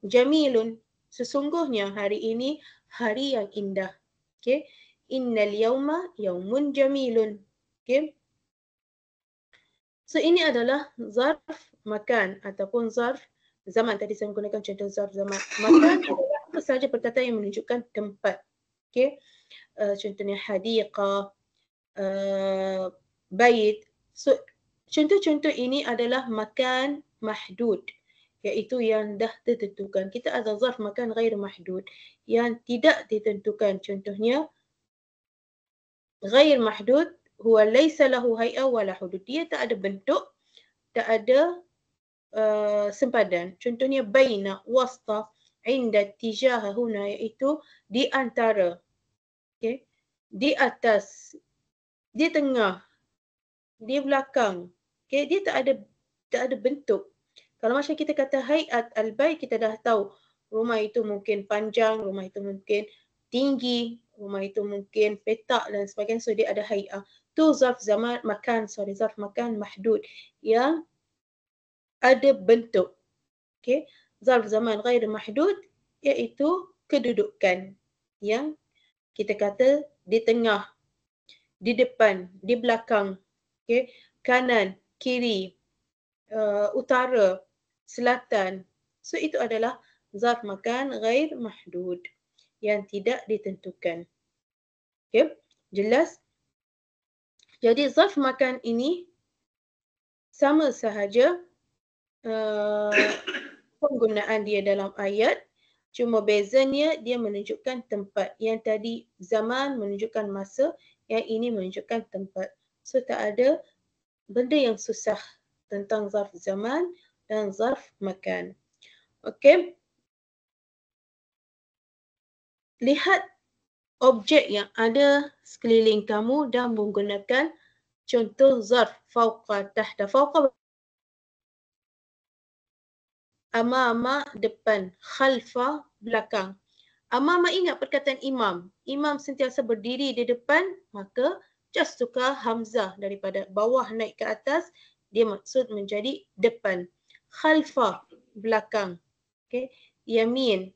jamilun. Sesungguhnya hari ini hari yang indah. Okey. Innal yawma yaumun jamilun. Okey. So ini adalah zarf makan ataupun zarf zaman. Tadi saya menggunakan contoh zarf zaman. Makan adalah apa sahaja perkataan yang menunjukkan tempat. Okey. Uh, contohnya hadiqah, uh, bait. So contoh-contoh ini adalah makan mahdud iaitu yang dah ditentukan. Kita ada zarf makan ghair mahdud yang tidak ditentukan. Contohnya ghair mahdud huwa laysa lahu hay'a wala hudud. Dia tak ada bentuk, tak ada uh, sempadan. Contohnya baina, wasta, inda, tijaha, huna iaitu di antara. Okay. Di atas, di tengah, di belakang. Okay. Dia tak ada tak ada bentuk. Kalau macam kita kata hayat al-bait kita dah tahu rumah itu mungkin panjang, rumah itu mungkin tinggi, rumah itu mungkin petak dan sebagainya. So dia ada hayat tu zarf zaman makan sorry zarf makan mahdud yang ada bentuk. Okey zarf zaman ghair mahdud iaitu kedudukan yang kita kata di tengah di depan di belakang. Okey kanan kiri uh, utara selatan. So itu adalah zarf makan ghair mahdud yang tidak ditentukan. Okey jelas? Jadi zarf makan ini sama sahaja uh, penggunaan dia dalam ayat. Cuma bezanya dia menunjukkan tempat. Yang tadi zaman menunjukkan masa, yang ini menunjukkan tempat. So tak ada benda yang susah tentang zarf zaman dan zarf makan. Okey. Lihat objek yang ada sekeliling kamu dan menggunakan contoh zarf fauqa tahta fauqa amama depan khalfa belakang amama ingat perkataan imam imam sentiasa berdiri di depan maka just tukar hamzah daripada bawah naik ke atas dia maksud menjadi depan khalfa belakang okey yamin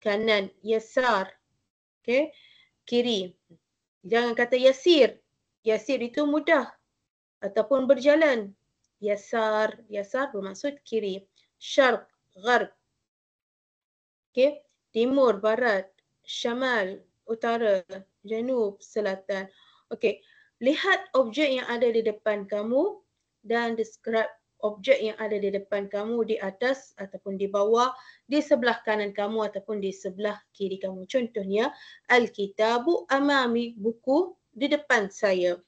kanan yasar okey kiri. Jangan kata yasir. Yasir itu mudah ataupun berjalan. Yasar, yasar bermaksud kiri. Syarq, gharb. Okay. Timur, barat. Syamal, utara. Janub, selatan. Okay. Lihat objek yang ada di depan kamu dan describe objek yang ada di depan kamu di atas ataupun di bawah, di sebelah kanan kamu ataupun di sebelah kiri kamu. Contohnya, Al-Kitabu Amami, buku di depan saya.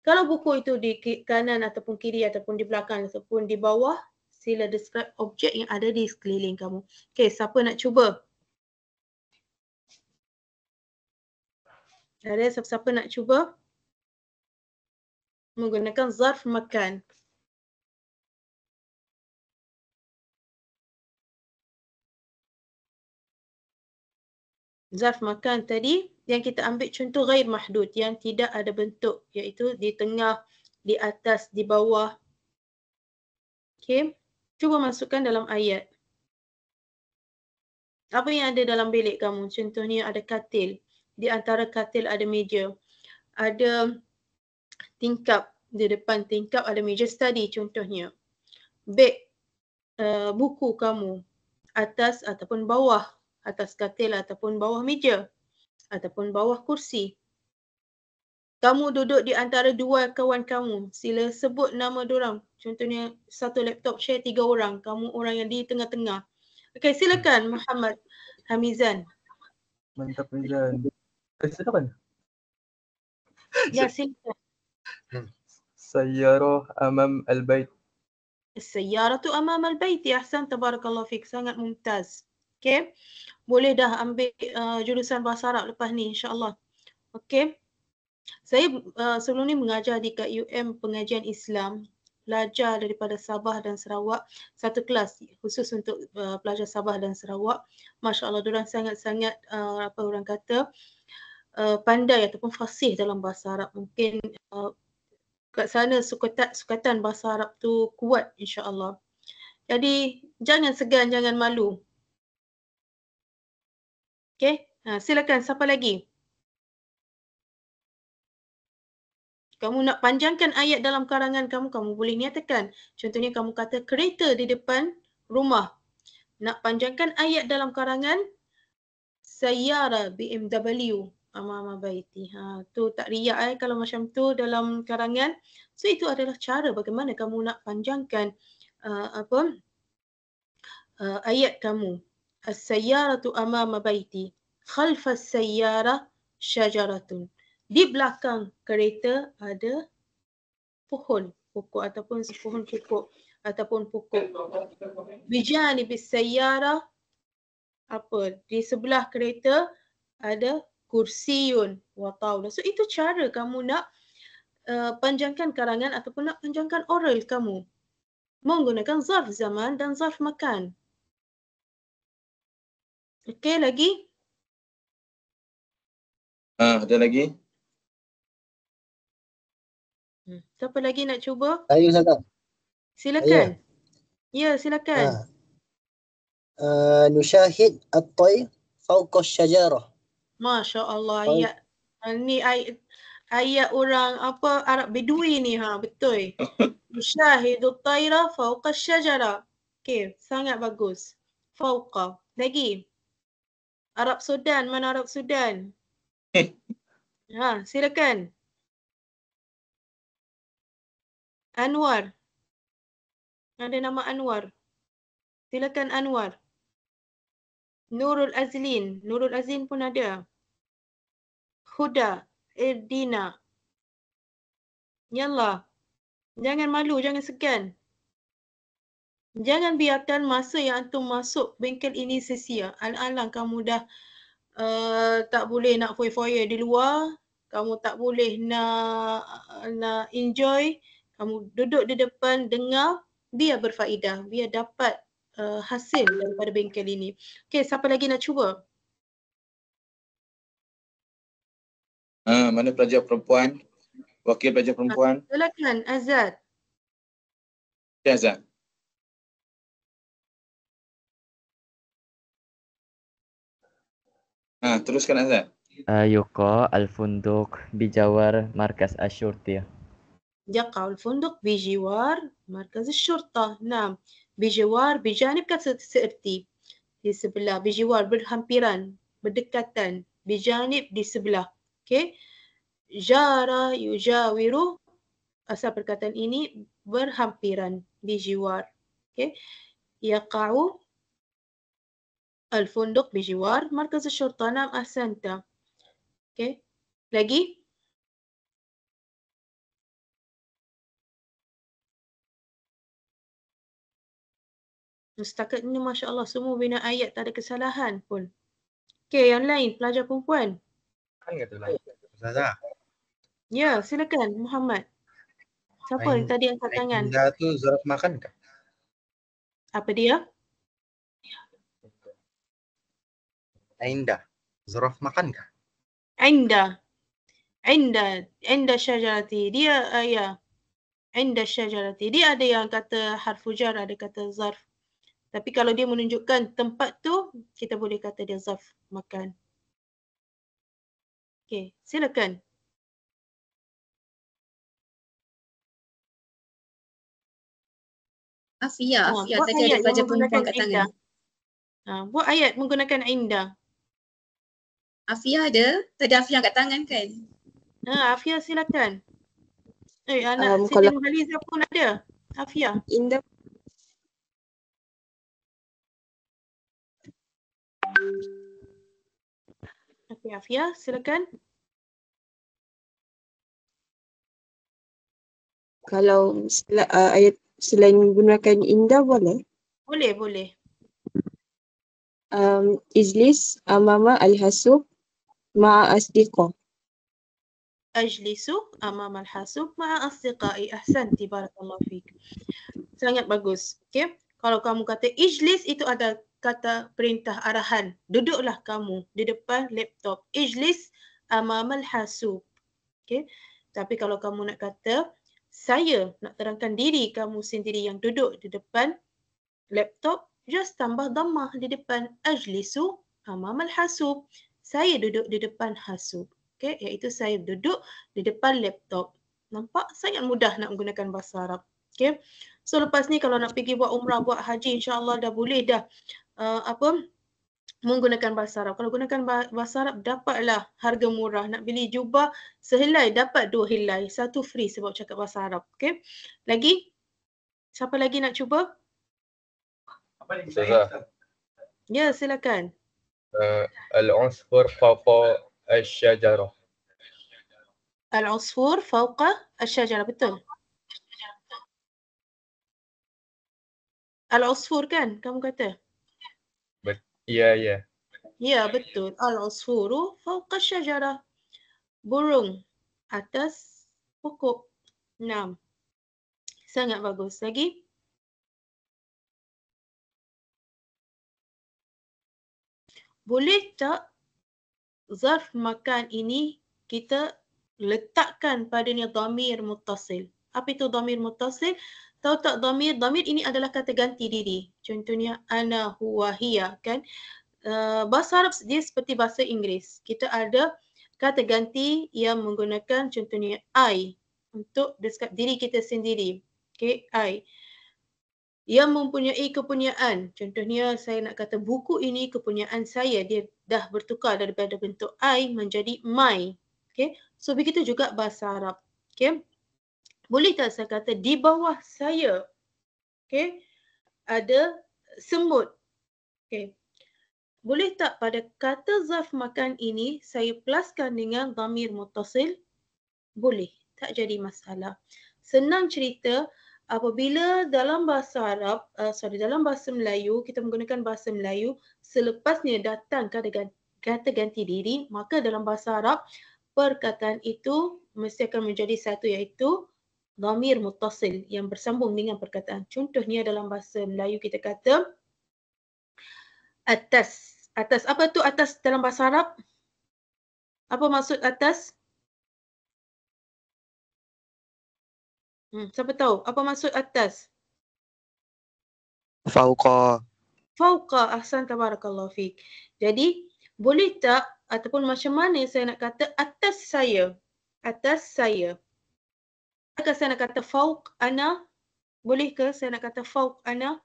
Kalau buku itu di kanan ataupun kiri ataupun di belakang ataupun di bawah, sila describe objek yang ada di sekeliling kamu. Okay, siapa nak cuba? Ada siapa-siapa nak cuba? Menggunakan zarf makan. Zarf makan tadi yang kita ambil contoh ghair mahdud yang tidak ada bentuk iaitu di tengah, di atas, di bawah. Okey. Cuba masukkan dalam ayat. Apa yang ada dalam bilik kamu? Contohnya ada katil. Di antara katil ada meja. Ada tingkap. Di depan tingkap ada meja study contohnya. Beg uh, buku kamu atas ataupun bawah atas katil ataupun bawah meja ataupun bawah kursi. Kamu duduk di antara dua kawan kamu, sila sebut nama orang. Contohnya satu laptop share tiga orang, kamu orang yang di tengah-tengah. Okey, silakan Muhammad Hamizan. Mantap Hamizan. Eh, silakan. Ya, silakan. Hmm. Sayyara amam al-bait. Sayyara tu amam al-bait, ya Hassan. Tabarakallah fik Sangat mumtaz. Okay. Boleh dah ambil uh, jurusan bahasa Arab lepas ni insyaAllah. Okay. Saya uh, sebelum ni mengajar di KUM pengajian Islam pelajar daripada Sabah dan Sarawak satu kelas khusus untuk uh, pelajar Sabah dan Sarawak Masya Allah diorang sangat-sangat uh, apa orang kata uh, pandai ataupun fasih dalam bahasa Arab mungkin uh, kat sana sukatan, sukatan bahasa Arab tu kuat insya-Allah. Jadi jangan segan, jangan malu. Okey, ha, silakan siapa lagi? Kamu nak panjangkan ayat dalam karangan kamu, kamu boleh nyatakan. Contohnya kamu kata kereta di depan rumah. Nak panjangkan ayat dalam karangan Sayyara BMW Amama Baiti. Ha, tu tak riak eh kalau macam tu dalam karangan. So itu adalah cara bagaimana kamu nak panjangkan uh, apa uh, ayat kamu. As-sayyaratu amama baiti. Khalfa as-sayyara syajaratun. Di belakang kereta ada pohon, pokok ataupun pohon pokok ataupun pokok. Bijani bis sayyara apa di sebelah kereta ada kursiun wa taulah. So itu cara kamu nak uh, panjangkan karangan ataupun nak panjangkan oral kamu. Menggunakan zarf zaman dan zarf makan. Okey lagi? Ah, ada lagi? Hmm. Siapa lagi nak cuba? Saya Ustazah. Silakan. Ya, silakan. Ha. Uh, nusyahid at-tayr fawqa asy-syajarah. Masya Allah Oh. ayat ni ayat ayat orang apa Arab Bedui ni ha betul. Musyahidu tayra fawqa syajara. Okey, sangat bagus. Fawqa. Lagi. Arab Sudan, mana Arab Sudan? ha, silakan. Anwar. Ada nama Anwar. Silakan Anwar. Nurul Azlin. Nurul Azlin pun ada. Huda. Erdina. Yallah. Jangan malu, jangan segan. Jangan biarkan masa yang antum masuk bengkel ini sia-sia. Alang-alang kamu dah uh, tak boleh nak foya-foya di luar. Kamu tak boleh nak nak enjoy. Kamu duduk di depan dengar. Biar berfaedah. Biar dapat uh, hasil daripada bengkel ini. Okey, siapa lagi nak cuba? Ah, mana pelajar perempuan? Wakil pelajar perempuan? Silakan Azad. Ya, Azan. Ah, teruskan Azan. آه، يقع الفندق بجوار مركز الشرطة يقع الفندق بجوار مركز الشرطة نعم بجوار بجانب kata seerti di sebelah بجوار berhampiran berdekatan بجانب di sebelah okey jara yujawiru asal perkataan ini berhampiran بجوار okey يقع الفندق بجوار مركز الشرطة نعم أحسنت okey lagi Setakat ini Masya Allah semua bina ayat tak ada kesalahan pun. Okey, yang lain pelajar perempuan. Kan kata lah. Ustazah, Ya, silakan Muhammad. Siapa yang Ain- tadi angkat tangan? Ainda tu zaraf makan kah? Apa dia? Ainda. Zaraf makan kah? Inda. Inda. Inda syajarati. Dia, uh, ya. Inda syajarati. Dia ada yang kata harfu jar, ada kata zarf. Tapi kalau dia menunjukkan tempat tu, kita boleh kata dia zarf makan. Okey, silakan. Afia, Ha, Afia buat tadi ada pelajar perempuan menggunakan kat tangan. Ha, buat ayat menggunakan inda. Afia ada, tadi Afia kat tangan kan? Ha, Afia silakan. Eh, anak Um, Siti kalau- Nurhaliza pun ada. Afia. Inda Okey, Afia, silakan. kalau sel- uh, ayat selain menggunakan indah boleh. Boleh, boleh. Um, ijlis amama al-hasub ma'a asdiqa. Ajlisu amam al-hasub ma'a asdiqai. Ahsanti barakallahu fik. Sangat bagus. Okay. Kalau kamu kata ijlis itu ada kata perintah arahan. Duduklah kamu di depan laptop. Ijlis amam al-hasub. Okay. Tapi kalau kamu nak kata saya nak terangkan diri kamu sendiri yang duduk di depan laptop, just tambah dhammah di depan ajlisu amam al-hasub. Saya duduk di depan hasub. Okay, iaitu saya duduk di depan laptop. Nampak sangat mudah nak menggunakan bahasa Arab. Okay. So lepas ni kalau nak pergi buat umrah, buat haji insya-Allah dah boleh dah uh, apa menggunakan bahasa Arab. Kalau gunakan bah- bahasa Arab dapatlah harga murah. Nak beli jubah sehelai dapat dua helai. Satu free sebab cakap bahasa Arab. Okay. Lagi? Siapa lagi nak cuba? Ustazah, Ya silakan. Al-unsfur fawqa al-syajarah. Al-usfur fauqa asy-syajarah betul. Al-usfur kan kamu kata? Ya, ya. Ya betul. Al-usfuru fauqa asy-syajarah. Burung atas pokok. Enam. Sangat bagus. Lagi? Boleh tak zarf makan ini kita letakkan padanya dhamir muttasil. Apa itu dhamir muttasil? Tahu tak dhamir? Dhamir ini adalah kata ganti diri. Contohnya ana, huwa, hiya kan. Uh, bahasa Arab dia seperti bahasa Inggeris. Kita ada kata ganti yang menggunakan contohnya I untuk describe diri kita sendiri. Okay, I. Yang mempunyai kepunyaan. Contohnya saya nak kata buku ini kepunyaan saya. Dia dah bertukar daripada bentuk I menjadi my. Okay. So begitu juga bahasa Arab. Okay. Boleh tak saya kata di bawah saya. Okay. Ada semut. Okay. Boleh tak pada kata zarf makan ini saya pluskan dengan dhamir muttasil? Boleh. Tak jadi masalah. Senang cerita apabila dalam bahasa Arab, uh, sorry dalam bahasa Melayu, kita menggunakan bahasa Melayu, selepasnya datang kata ganti, kata ganti diri, maka dalam bahasa Arab perkataan itu mesti akan menjadi satu iaitu dhamir muttasil yang bersambung dengan perkataan. Contohnya dalam bahasa Melayu kita kata atas. Atas apa tu atas dalam bahasa Arab? Apa maksud atas? Hmm, siapa tahu apa maksud atas? Fauqa. Fauqa ahsan tabarakallahu fiik. Jadi boleh tak ataupun macam mana saya nak kata atas saya? Atas saya. Adakah saya nak kata fauq ana? Boleh ke saya nak kata fauq ana?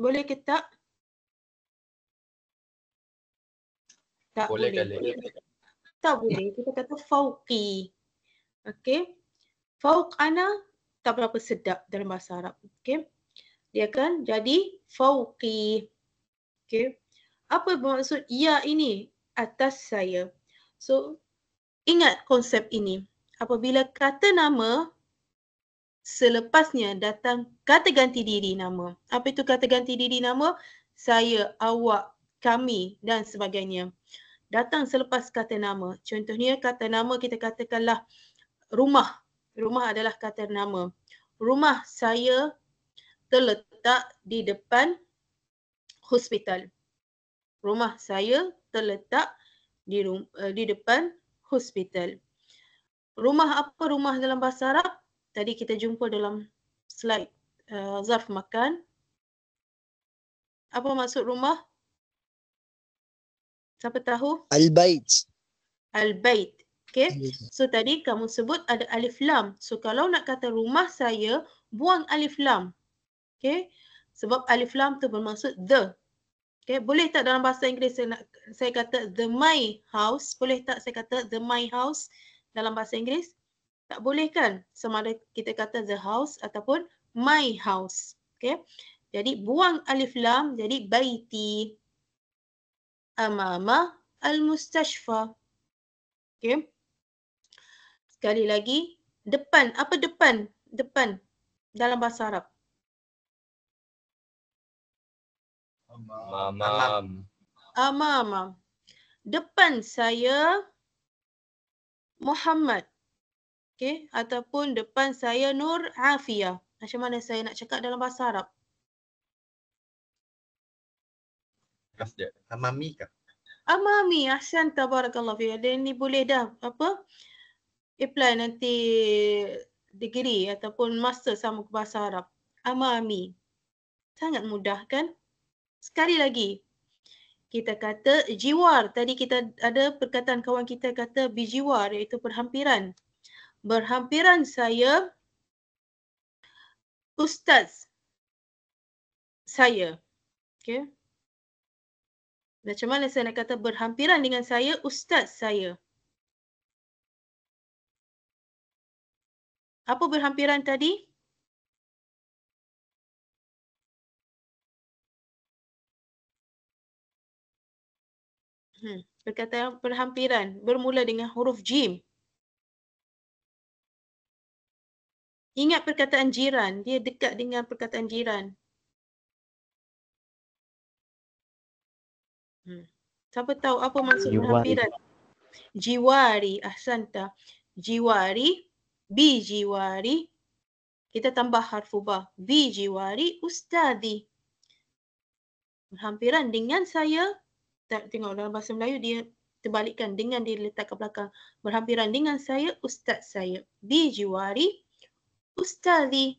Boleh ke tak? Tak Boleh boleh. kali. Tak boleh. Kita kata fauqi. Okey. Fauq ana tak berapa sedap dalam bahasa Arab. Okey. Dia kan jadi fauqi. Okey. Apa bermaksud ya ini? Atas saya. So ingat konsep ini. Apabila kata nama selepasnya datang kata ganti diri nama. Apa itu kata ganti diri nama? Saya, awak, kami dan sebagainya. Datang selepas kata nama. Contohnya kata nama kita katakanlah rumah. Rumah adalah kata nama. Rumah saya terletak di depan hospital. Rumah saya terletak di rum- uh, di depan hospital. Rumah apa rumah dalam bahasa Arab? Tadi kita jumpa dalam slide uh, zarf makan. Apa maksud rumah? Siapa tahu? Al-bait. Al-bait. Okay. So tadi kamu sebut ada alif lam. So kalau nak kata rumah saya, buang alif lam. Okay. Sebab alif lam tu bermaksud the. Okay. Boleh tak dalam bahasa Inggeris saya, nak, saya kata the my house? Boleh tak saya kata the my house dalam bahasa Inggeris? Tak boleh kan? Sama ada kita kata the house ataupun my house. Okay. Jadi buang alif lam jadi baiti amama al-mustashfa. Okay. Sekali lagi, depan. Apa depan? Depan dalam bahasa Arab. Mamam. Amam. Depan saya Muhammad. Okay. Ataupun depan saya Nur Afia. Macam mana saya nak cakap dalam bahasa Arab? Kasih. Amami kah? Amami. Ahsan tabarakallah fiha. Dan ni boleh dah apa? Apply nanti degree ataupun master sama ke bahasa Arab. Amami. Sangat mudah kan? Sekali lagi. Kita kata jiwar. Tadi kita ada perkataan kawan kita kata bijiwar iaitu berhampiran. Berhampiran saya ustaz saya. Okay. Macam mana saya nak kata berhampiran dengan saya ustaz saya? Apa berhampiran tadi? Hmm, perkataan berhampiran bermula dengan huruf jim. Ingat perkataan jiran, dia dekat dengan perkataan jiran. Hmm. Siapa tahu apa maksud Jiwari. berhampiran? Jiwari, ahsanta. Jiwari, bi jiwari. Kita tambah harfu ba. Bi jiwari ustadi. Berhampiran dengan saya. Tak tengok dalam bahasa Melayu dia terbalikkan dengan dia letak ke belakang. Berhampiran dengan saya ustaz saya. Bi jiwari ustadi.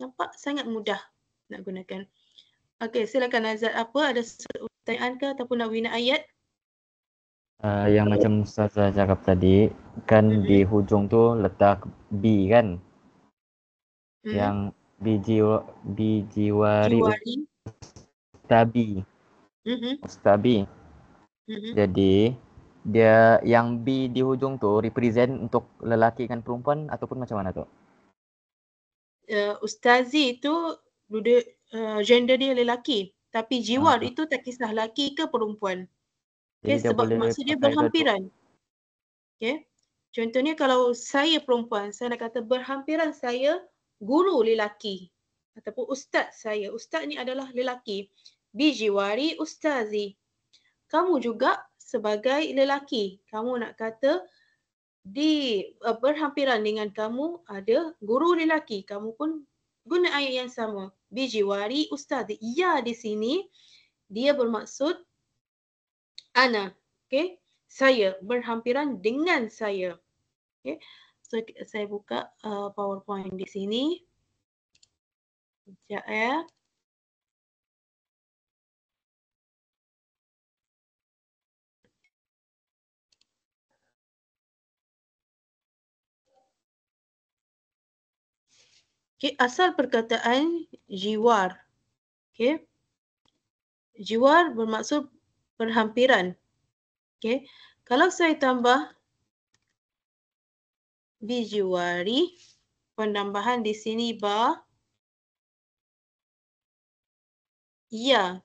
Nampak sangat mudah nak gunakan. Okey, silakan Azad. Apa ada pertanyaan ke ataupun nak bina ayat? Uh, yang macam Ustazah cakap tadi, kan Mhm. di hujung tu letak B kan? Hmm. Yang bijiwa, bijiwari Jiwari. ustabi. Mhm. Ustabi. Mhm. Jadi dia yang B di hujung tu represent untuk lelaki kan perempuan ataupun macam mana tu? Uh, ustazi itu duduk uh, gender dia lelaki. Tapi jiwar Ah. itu tak kisah lelaki ke perempuan. Okay, dia sebab maksud dia berhampiran. Okay. Contohnya kalau saya perempuan, saya nak kata berhampiran saya guru lelaki. Ataupun ustaz saya. Ustaz ni adalah lelaki. Bijiwari ustazi. Kamu juga sebagai lelaki. Kamu nak kata di uh, berhampiran dengan kamu ada guru lelaki. Kamu pun guna ayat yang sama. Bijiwari ustazi. Ya di sini dia bermaksud ana. Okay. Saya berhampiran dengan saya. Okay. So saya buka uh, PowerPoint di sini. Sekejap ya. Okay, asal perkataan jiwar. Okay. Jiwar bermaksud berhampiran. Okay. Kalau saya tambah bijiwari, penambahan di sini ba, ya.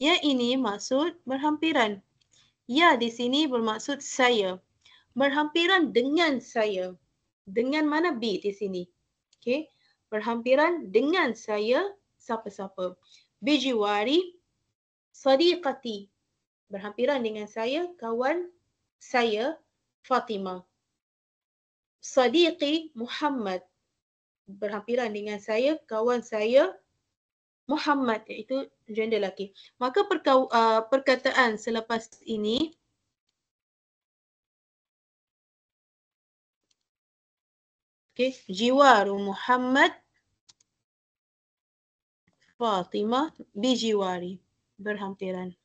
Ya ini maksud berhampiran. Ya di sini bermaksud saya. Berhampiran dengan saya. Dengan mana B di sini? Okay. Berhampiran dengan saya siapa-siapa. Bijiwari sadiqati. Berhampiran dengan saya kawan saya Fatimah. Sadiqi Muhammad. Berhampiran dengan saya kawan saya Muhammad iaitu gender lelaki. Maka perkau, uh, perkataan selepas ini Okay, jiwaru Muhammad Fatimah bijiwari berhampiran.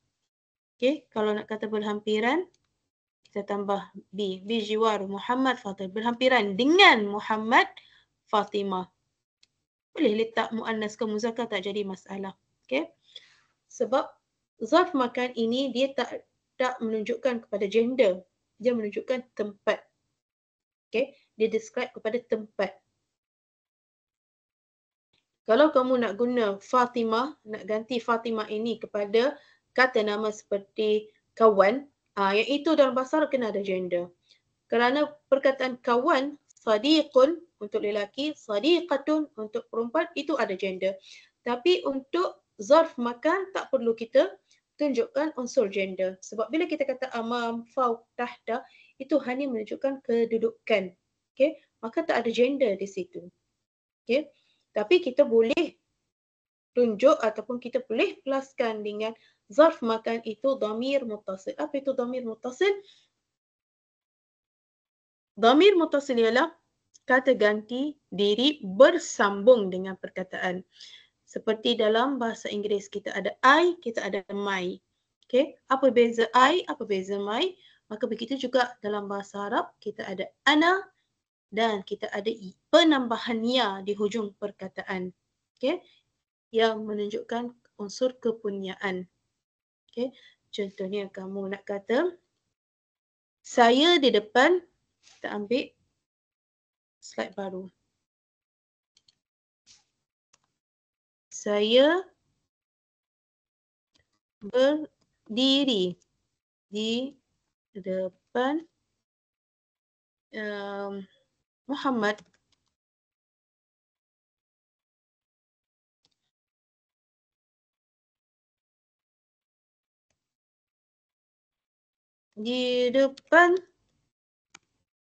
Okay, kalau nak kata berhampiran kita tambah bi bijiwaru Muhammad Fatimah berhampiran dengan Muhammad Fatimah. Boleh letak muannas ke muzakkar tak jadi masalah. Okay. Sebab zarf makan ini dia tak tak menunjukkan kepada gender. Dia menunjukkan tempat. Okay. Dia describe kepada tempat. Kalau kamu nak guna Fatimah, nak ganti Fatimah ini kepada kata nama seperti kawan, Ah, yang itu dalam bahasa Arab kena ada gender. Kerana perkataan kawan, sadiqun untuk lelaki, sadiqatun untuk perempuan itu ada gender. Tapi untuk zarf makan tak perlu kita tunjukkan unsur gender. Sebab bila kita kata amam, fauq, tahta, itu hanya menunjukkan kedudukan. Okay? Maka tak ada gender di situ. Okay? Tapi kita boleh tunjuk ataupun kita boleh pelaskan dengan zarf makan itu damir mutasil. Apa itu damir mutasil? Damir mutasil ialah kata ganti diri bersambung dengan perkataan. Seperti dalam bahasa Inggeris kita ada I, kita ada my. Okay, apa beza I, apa beza my? Maka begitu juga dalam bahasa Arab kita ada ana dan kita ada. Penambahan ya di hujung perkataan. Okay. Yang menunjukkan unsur kepunyaan. Okay. Contohnya kamu nak kata saya di depan kita ambil slide baru. Saya berdiri di depan um, Muhammad di depan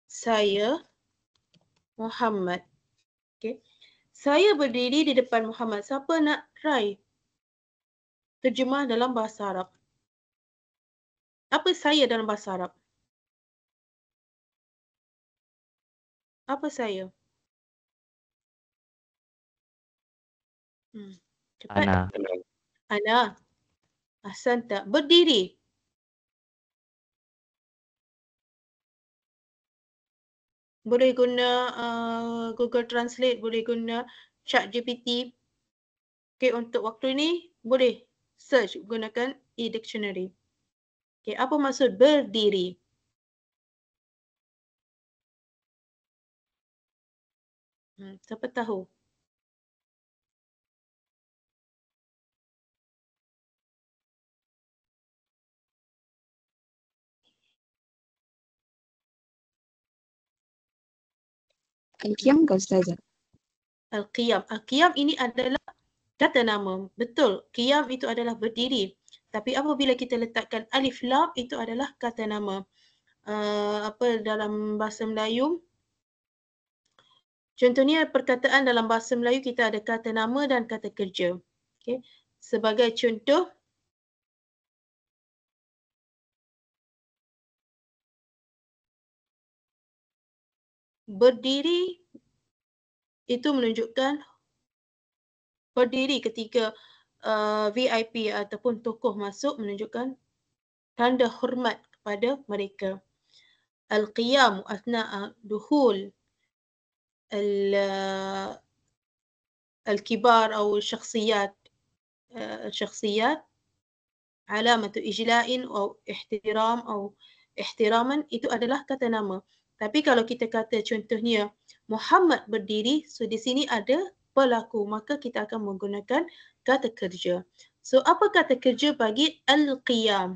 saya Muhammad. Okay. Saya berdiri di depan Muhammad. Siapa nak try terjemah dalam bahasa Arab? Apa saya dalam bahasa Arab? Apa saya? Hmm. Cepat. Ana. Ana. Ahsan tak? Berdiri. Boleh guna uh, Google Translate, boleh guna Chat GPT. Okay, untuk waktu ini boleh search gunakan e-dictionary. Okay, apa maksud berdiri? Hmm, siapa tahu? Al-Qiyam ke Ustazah? Al-Qiyam. Al-Qiyam ini adalah kata nama. Betul, Qiyam itu adalah berdiri. Tapi apabila kita letakkan alif lam itu adalah kata nama. Uh, apa dalam bahasa Melayu? Contohnya perkataan dalam bahasa Melayu kita ada kata nama dan kata kerja. Okay. Sebagai contoh, berdiri itu menunjukkan berdiri ketika uh, VIP ataupun tokoh masuk menunjukkan tanda hormat kepada mereka. Al-qiyam asna'a duhul الكبار أو الشخصيات الشخصيات علامة إجلاء أو احترام أو احتراما itu adalah kata nama. Tapi kalau kita kata contohnya Muhammad berdiri, so di sini ada pelaku, maka kita akan menggunakan kata kerja. So apa kata kerja bagi al-qiyam?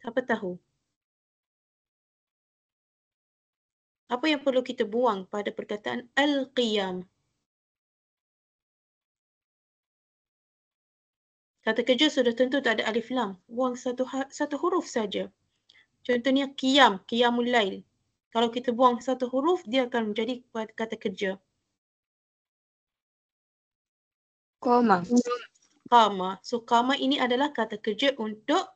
Siapa tahu? Apa yang perlu kita buang pada perkataan al-qiyam? Kata kerja sudah tentu tak ada alif lam. Buang satu ha- satu huruf saja. Contohnya qiyam, qiyamul lail. Kalau kita buang satu huruf, dia akan menjadi kata kerja. Koma. Qama. So qama ini adalah kata kerja untuk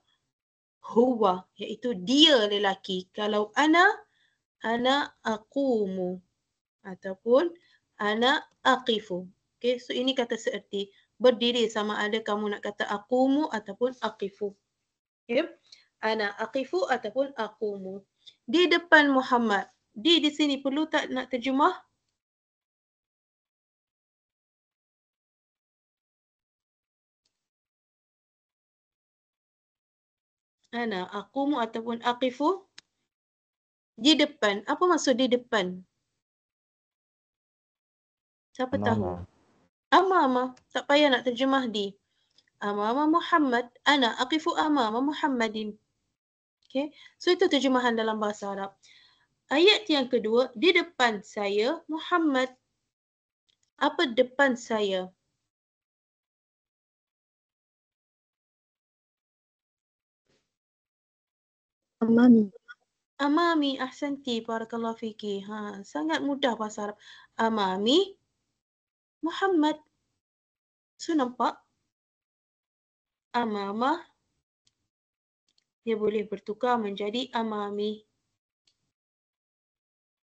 huwa, iaitu dia lelaki. Kalau ana, ana aqumu. Ataupun ana aqifu. Okay, so ini kata seerti. Berdiri sama ada kamu nak kata aqumu ataupun aqifu. Okay. Ana aqifu ataupun aqumu. Di depan Muhammad. Di di sini perlu tak nak terjemah? Ana aqumu ataupun aqifu di depan. Apa maksud di depan? Siapa tahu? Amama. Tak payah nak terjemah di. Amama Muhammad. Ana aqifu amama Muhammadin. Okay. So itu terjemahan dalam bahasa Arab. Ayat yang kedua, di depan saya Muhammad. Apa depan saya? Amami. Amami ahsanti barakallahu fiki. Ha, sangat mudah bahasa Arab. Amami Muhammad. So nampak? Amamah dia boleh bertukar menjadi amami.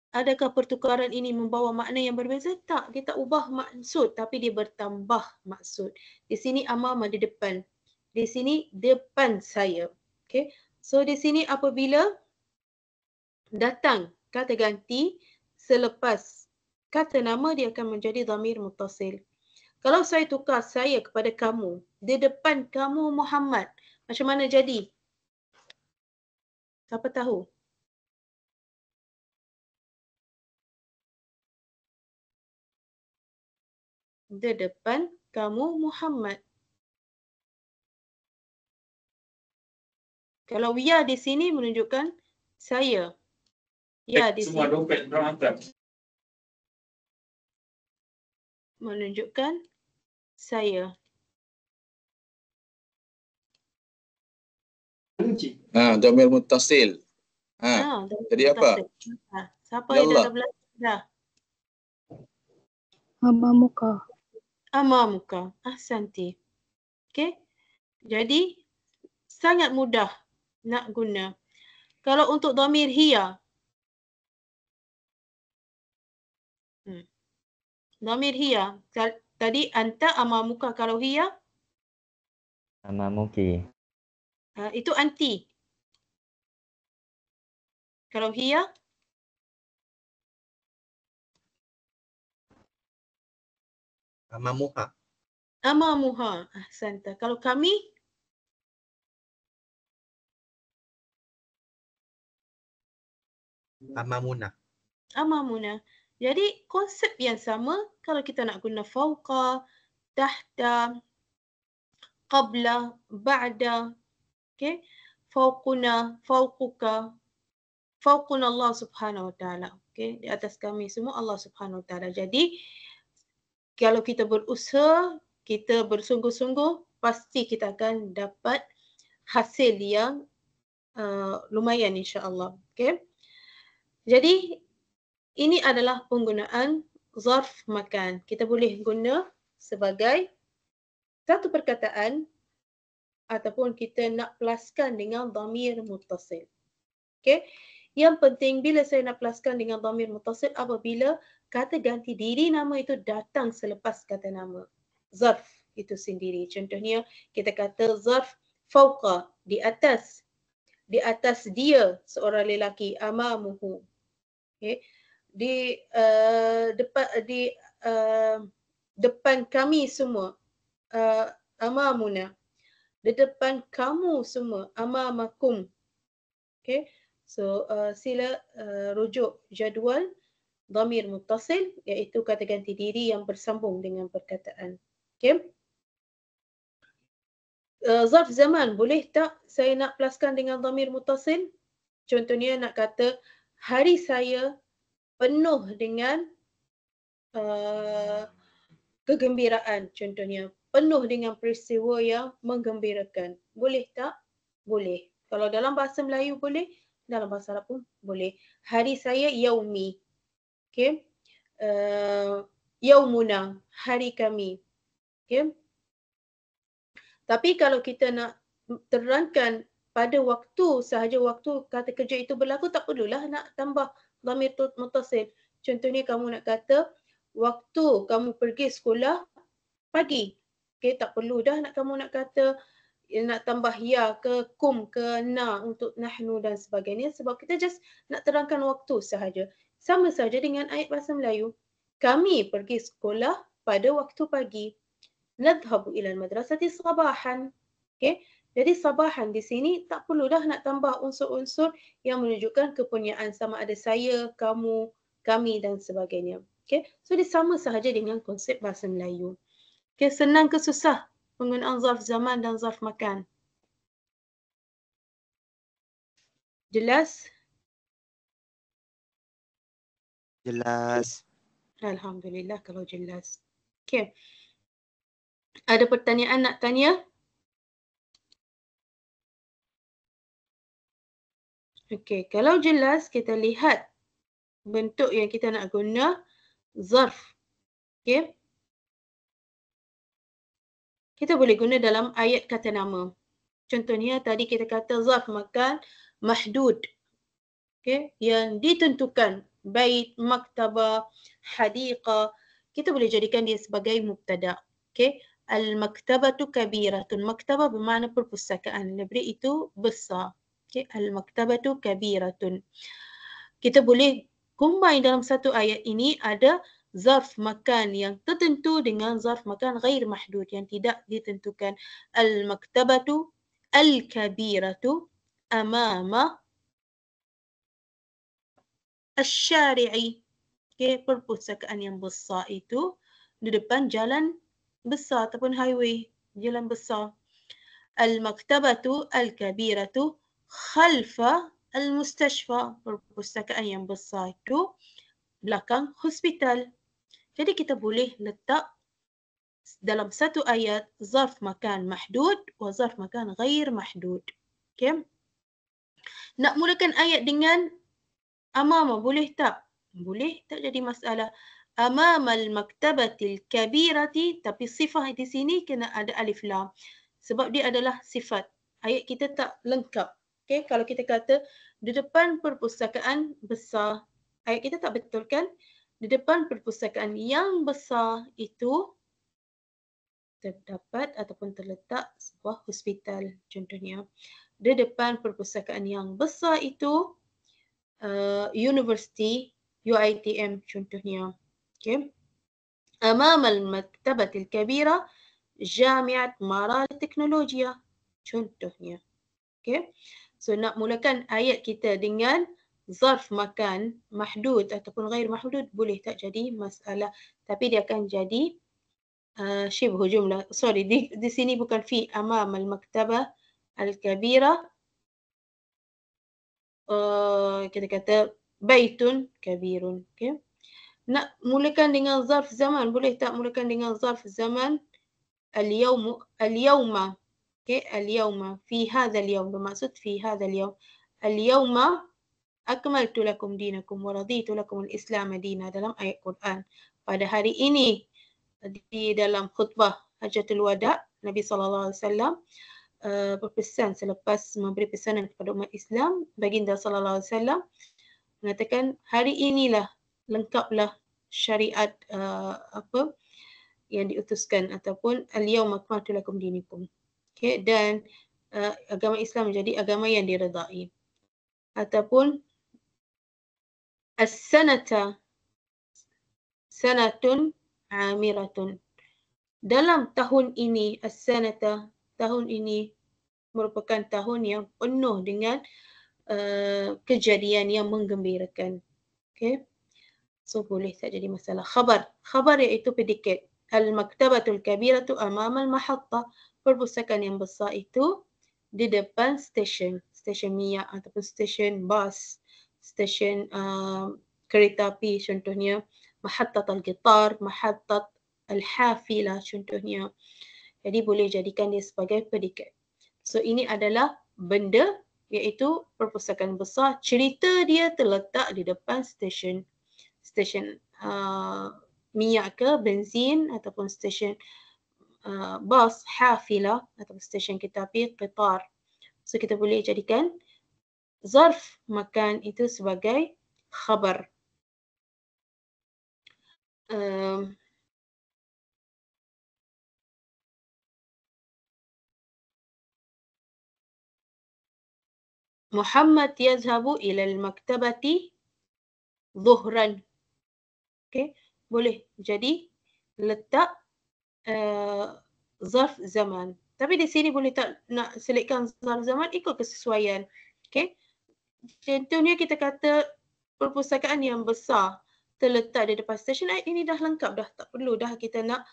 Adakah pertukaran ini membawa makna yang berbeza? Tak, dia tak ubah maksud tapi dia bertambah maksud. Di sini amama di depan. Di sini depan saya. Okay. So di sini apabila datang kata ganti selepas kata nama dia akan menjadi dhamir mutasil. Kalau saya tukar saya kepada kamu, di depan kamu Muhammad, macam mana jadi? Siapa tahu? Di depan kamu Muhammad. Kalau ya di sini menunjukkan saya. Ya di Semua sini dompet orang angkat. menunjukkan saya. Ha, dhamir muttasil. Ha, Ha, jadi apa? mutasil. Ha, siapa Ya yang dah terbelah dah? Amamuka. Amamuka. Ahsanti. Okey. Jadi sangat mudah nak guna. Kalau untuk dhamir hiya. Hmm. Dhamir hiya. Tadi anta amamuka kalau hiya Amamuki. uh, itu anti. Kalau hiya Amamuha. amamuha. Ahsanta. Kalau kami Amamuna. amamuna. Jadi konsep yang sama kalau kita nak guna fauqa, tahta, qabla, ba'da, okay? Fauquna, fauquka, fauquna Allah subhanahu wa ta'ala. Okay? Di atas kami semua Allah subhanahu wa ta'ala. Jadi kalau kita berusaha, kita bersungguh-sungguh, pasti kita akan dapat hasil yang uh, lumayan insya-Allah. Okay? Jadi ini adalah penggunaan zarf makan. Kita boleh guna sebagai satu perkataan ataupun kita nak pelaskan dengan dhamir muttasil. Okey. Yang penting bila saya nak pelaskan dengan dhamir muttasil apabila kata ganti diri nama itu datang selepas kata nama. Zarf itu sendiri. Contohnya kita kata zarf fauqa di atas di atas dia seorang lelaki amamuhu. Okey. Di uh, depan di uh, depan kami semua uh, amamuna. Di depan kamu semua amamakum. Okay so uh, sila uh, rujuk jadual dhamir muttasil iaitu kata ganti diri yang bersambung dengan perkataan. Okay uh, zarf zaman boleh tak saya nak pelaskan dengan dhamir muttasil contohnya nak kata hari saya penuh dengan uh, kegembiraan contohnya. Penuh dengan peristiwa yang menggembirakan. Boleh tak? Boleh. Kalau dalam bahasa Melayu boleh dalam bahasa Arab pun boleh. Hari saya yaumi. Okey uh, yaumuna hari kami. Okey tapi kalau kita nak terangkan pada waktu sahaja waktu kata kerja itu berlaku tak perlulah nak tambah dhamir mutasil. Contohnya kamu nak kata waktu kamu pergi sekolah pagi. Okay, tak perlu dah nak kamu nak kata eh, nak tambah ya ke kum ke na untuk nahnu dan sebagainya sebab kita just nak terangkan waktu sahaja. Sama saja dengan ayat bahasa Melayu. Kami pergi sekolah pada waktu pagi. Nadhabu ila madrasati sabahan. Okay. Jadi sabahan di sini tak perlu dah nak tambah unsur-unsur yang menunjukkan kepunyaan sama ada saya, kamu, kami dan sebagainya. Okay. So dia sama sahaja dengan konsep bahasa Melayu. Okay. Senang ke susah penggunaan zarf zaman dan zarf makan? Jelas? Jelas. Alhamdulillah kalau jelas. Okey. Ada pertanyaan nak tanya? Okey, kalau jelas kita lihat bentuk yang kita nak guna zarf. Okey. Kita boleh guna dalam ayat kata nama. Contohnya tadi kita kata zarf makan mahdud. Okey, yang ditentukan bait, maktabah, hadiqah. Kita boleh jadikan dia sebagai mubtada. Okey. Al-maktabatu kabiratun. Maktabah bermakna perpustakaan. Library itu besar. Okay. Al-maktabatu kabiratun. Kita boleh combine dalam satu ayat ini ada zarf makan yang tertentu dengan zarf makan ghair mahdud yang tidak ditentukan. Al-maktabatu al-kabiratu amama al-syari'i. Okay. Perpustakaan yang besar itu di depan jalan besar ataupun highway, jalan besar. Al-maktabatu al-kabiratu khalfa al-mustashfa, perpustakaan yang besar itu belakang hospital. Jadi kita boleh letak dalam satu ayat zarf makan mahdud wa zarf makan ghair mahdud. Okay. Nak mulakan ayat dengan amama boleh tak? Boleh tak jadi masalah. Amama al-maktabatil kabirati tapi sifat di sini kena ada alif lam. Sebab dia adalah sifat. Ayat kita tak lengkap. Okay, kalau kita kata di depan perpustakaan besar, ayat kita tak betul kan? Di depan perpustakaan yang besar itu terdapat ataupun terletak sebuah hospital contohnya. Di depan perpustakaan yang besar itu uh, university UITM contohnya. Okay. أمام المكتبة الكبيرة جامعة مارا التكنولوجيا contohnya. Okay. So nak mulakan ayat kita dengan zarf makan mahdud ataupun ghair mahdud boleh tak jadi masalah. Tapi dia akan jadi uh, syibhu jumlah. Sorry, di, di sini bukan fi amam al-maktabah al-kabira. Uh, kita kata baitun kabirun. Okay. Nak mulakan dengan zarf zaman, boleh tak mulakan dengan zarf zaman al-yawma Okay, al-yawma fi hadha al-yawm bermaksud fi hadha al-yawm. Al-yawma akmaltu lakum dinakum wa raditu lakum al-islam dina dalam ayat Quran. Pada hari ini di dalam khutbah Hajatul Wada Nabi sallallahu alaihi wasallam uh, berpesan selepas memberi pesanan kepada umat Islam baginda sallallahu alaihi wasallam mengatakan hari inilah lengkaplah syariat uh, apa yang diutuskan ataupun al-yawma akmaltu lakum dinakum okay, dan uh, agama Islam menjadi agama yang diredai. Ataupun as-sanata sanatun amiratun. Dalam tahun ini as-sanata tahun ini merupakan tahun yang penuh dengan uh, kejadian yang menggembirakan. Okay. So boleh tak jadi masalah? Khabar. Khabar iaitu predikat al-maktabatul kabiratu amama al-mahatta. Perpustakaan yang besar itu di depan stesen, stesen minyak ataupun stesen bas, stesen uh, kereta api contohnya, mahattat al-gitar, mahattat al-hafila contohnya. Jadi boleh jadikan dia sebagai predikat. So ini adalah benda iaitu perpustakaan besar. Cerita dia terletak di depan stesen, ستيشن آه، مياكة بنزين هتكون ستيشن آه، باص حافلة هتكون ستيشن كتابي قطار. سو سكتبوا لي جري كان ظرف مكان إتو سباقاي خبر. محمد يذهب إلى المكتبة ظهرا. Okay, boleh jadi letak uh, zarf zaman. Tapi di sini boleh tak nak selitkan zarf zaman ikut kesesuaian. Okay. Contohnya kita kata perpustakaan yang besar terletak di depan stesen ini dah lengkap dah tak perlu dah kita nak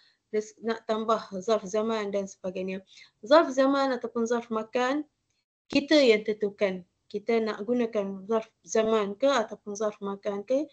nak tambah zarf zaman dan sebagainya. Zarf zaman ataupun zarf makan kita yang tentukan. kita nak gunakan zarf zaman ke ataupun zarf makan ke,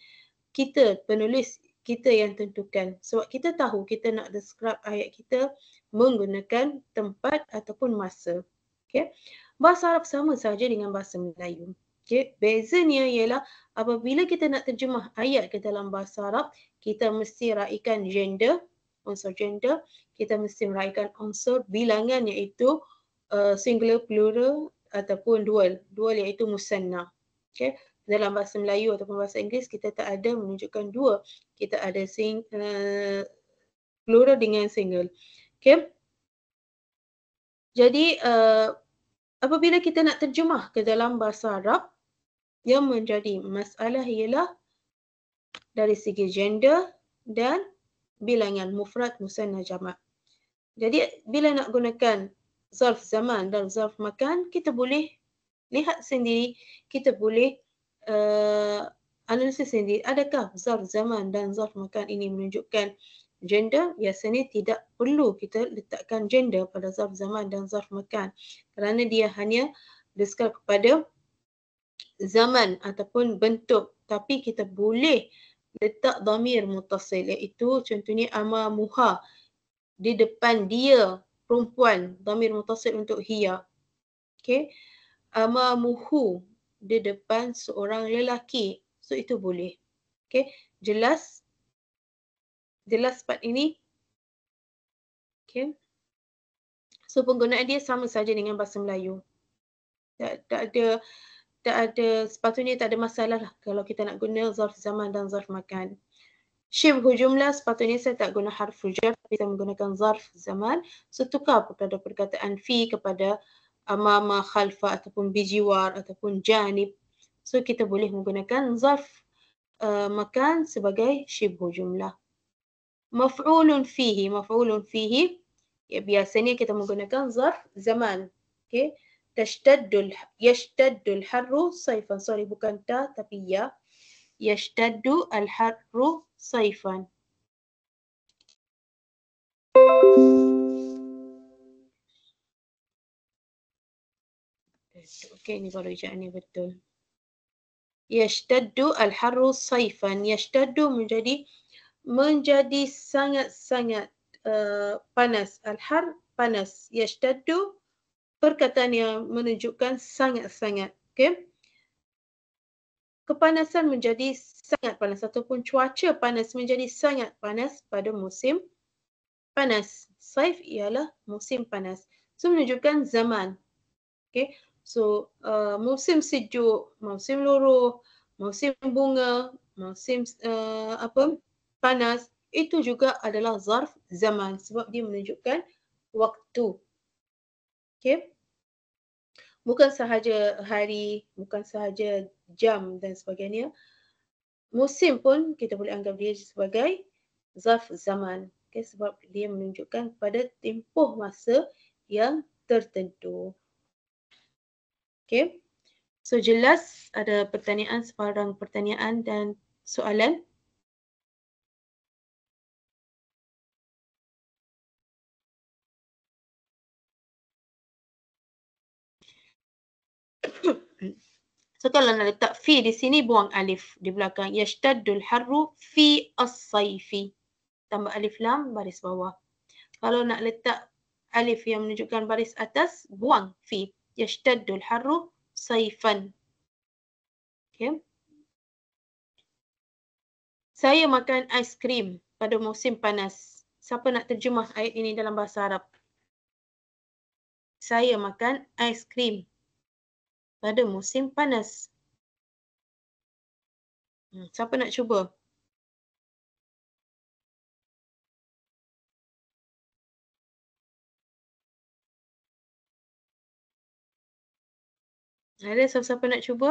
kita penulis kita yang tentukan. Sebab kita tahu kita nak describe ayat kita menggunakan tempat ataupun masa. Okay. Bahasa Arab sama saja dengan bahasa Melayu. Okay. Bezanya ialah apabila kita nak terjemah ayat ke dalam bahasa Arab, kita mesti raikan gender, unsur gender, kita mesti meraihkan unsur bilangan iaitu uh, singular, plural ataupun dual. Dual iaitu musanna. Okay. Dalam bahasa Melayu ataupun bahasa Inggeris kita tak ada menunjukkan dua. Kita ada sing, uh, plural dengan single. Okay. Jadi uh, apabila kita nak terjemah ke dalam bahasa Arab yang menjadi masalah ialah dari segi gender dan bilangan mufrad musanna jamak. Jadi bila nak gunakan zarf zaman dan zarf makan, kita boleh lihat sendiri, kita boleh uh, analisis sendiri. Adakah zarf zaman dan zarf makan ini menunjukkan gender? Biasanya tidak perlu kita letakkan gender pada zarf zaman dan zarf makan kerana dia hanya describe kepada zaman ataupun bentuk tapi kita boleh letak dhamir mutasil iaitu contohnya ama muha di depan dia perempuan dhamir mutasil untuk hiya okey amamuhu di depan seorang lelaki. So itu boleh. Okey jelas. Jelas part ini. Okey so penggunaan dia sama saja dengan bahasa Melayu. Tak, tak ada tak ada sepatutnya tak ada masalah lah kalau kita nak guna zarf zaman dan zarf makan. Syibhu jumlah sepatutnya saya tak guna harf jar tapi saya menggunakan zarf zaman. So tukar perkataan fi kepada amama, khalfa ataupun bijiwar ataupun janib. So kita boleh menggunakan zarf uh, makan sebagai syibhu jumlah. Maf'ulun fihi, maf'ulun fihi. Ya, biasanya kita menggunakan zarf zaman. Okay. Tashtaddul, yashtaddul harru saifan. Sorry bukan ta tapi ya. Yashtaddu al-harru Okey, ini baru ejaan ni betul. Yashtaddu al-harru saifan. Yashtaddu menjadi menjadi sangat-sangat uh, panas. Al-har panas. Yashtaddu perkataan yang menunjukkan sangat-sangat. Okey kepanasan menjadi sangat panas ataupun cuaca panas menjadi sangat panas pada musim panas. Saif ialah musim panas. So menunjukkan zaman. Okay. So uh, musim sejuk, musim luruh, musim bunga, musim uh, apa panas itu juga adalah zarf zaman sebab dia menunjukkan waktu. Okay bukan sahaja hari, bukan sahaja jam dan sebagainya. Musim pun kita boleh anggap dia sebagai zarf zaman. Okay, sebab dia menunjukkan pada tempoh masa yang tertentu. Okay. So jelas ada pertanyaan, sebarang pertanyaan dan soalan. So kalau nak letak fi di sini buang alif di belakang. Yashtaddul harru fi as-sayfi. Tambah alif lam baris bawah. Kalau nak letak alif yang menunjukkan baris atas, buang fi. Yashtaddul harru sayfan. Okay. Saya makan aiskrim pada musim panas. Siapa nak terjemah ayat ini dalam bahasa Arab? Saya makan aiskrim pada musim panas. Hmm, siapa nak cuba? Ada siapa-siapa nak cuba?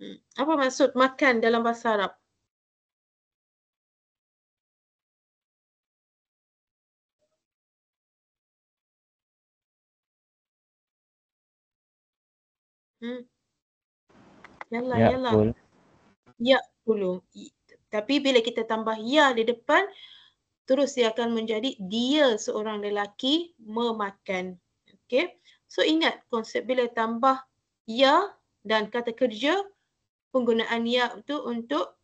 Hmm. Apa maksud makan dalam bahasa Arab? Hmm. Yalah, Ya, yalah. betul. Ya dulu. I- Tapi bila kita tambah ya di depan, terus dia akan menjadi dia seorang lelaki memakan. Okay. So ingat konsep bila tambah ya dan kata kerja, penggunaan ya itu untuk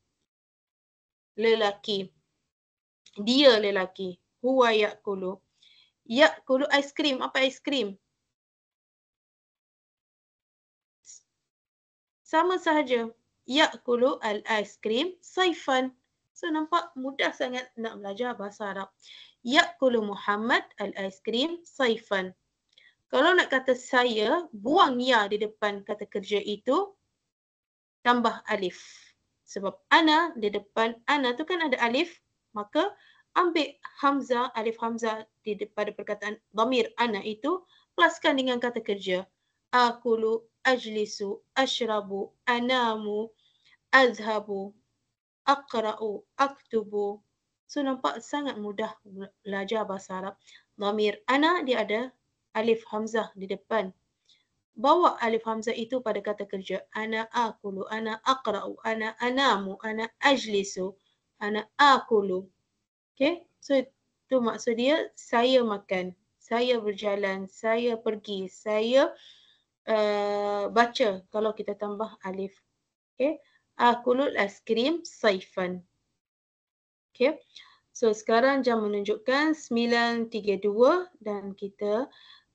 lelaki. Dia lelaki. Huwa yakulu. Yakulu aiskrim. Apa aiskrim? Sama sahaja. Yakulu al-aiskrim saifan. So nampak mudah sangat nak belajar bahasa Arab. Yakulu Muhammad al-aiskrim saifan. Kalau nak kata saya, buang ya di depan kata kerja itu, tambah alif. Sebab ana di depan ana tu kan ada alif, maka ambil hamzah, alif hamzah di pada perkataan dhamir ana itu, pluskan dengan kata kerja. Akulu, ajlisu, ashrabu, anamu, azhabu, aqra'u, aktubu. So nampak sangat mudah bela- belajar bahasa Arab. Dhamir ana dia ada alif hamzah di depan. Bawa alif hamzah itu pada kata kerja. Ana akulu, ana aqra'u, ana anamu, ana ajlisu, ana akulu. Okay, so itu maksud dia saya makan, saya berjalan, saya pergi, saya uh, baca kalau kita tambah alif. Okay, akulul aiskrim saifan. Okay, so sekarang jam menunjukkan 9.32 dan kita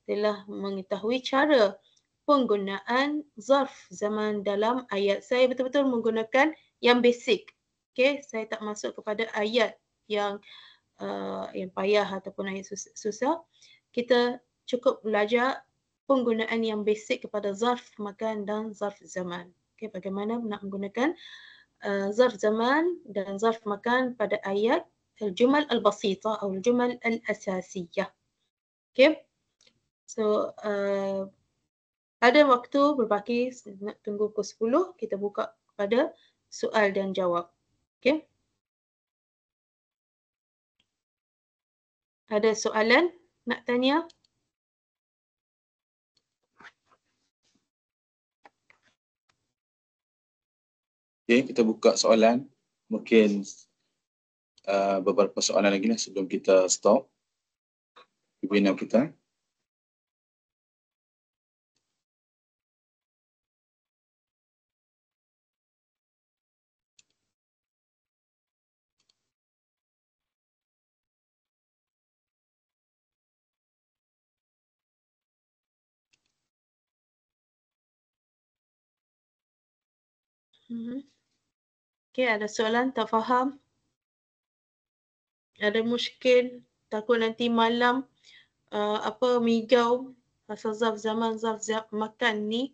telah mengetahui cara penggunaan zarf zaman dalam ayat. Saya betul-betul menggunakan yang basic. Okay, saya tak masuk kepada ayat yang uh, yang payah ataupun ayat sus- susah. Kita cukup belajar penggunaan yang basic kepada zarf makan dan zarf zaman. Okay, bagaimana nak menggunakan uh, zarf zaman dan zarf makan pada ayat al-jumal al-basita atau al-jumal al-asasiyah. Okay. So uh, ada waktu berbaki nak tunggu pukul 10 kita buka kepada soal dan jawab. Okay. Ada soalan nak tanya? Okay, kita buka soalan. Mungkin uh, beberapa soalan lagi lah sebelum kita stop webinar kita. Mhm. Okay, ada soalan tak faham? Ada muskil? Takut nanti malam uh, apa migau pasal zarf zaman zarf za- makan ni.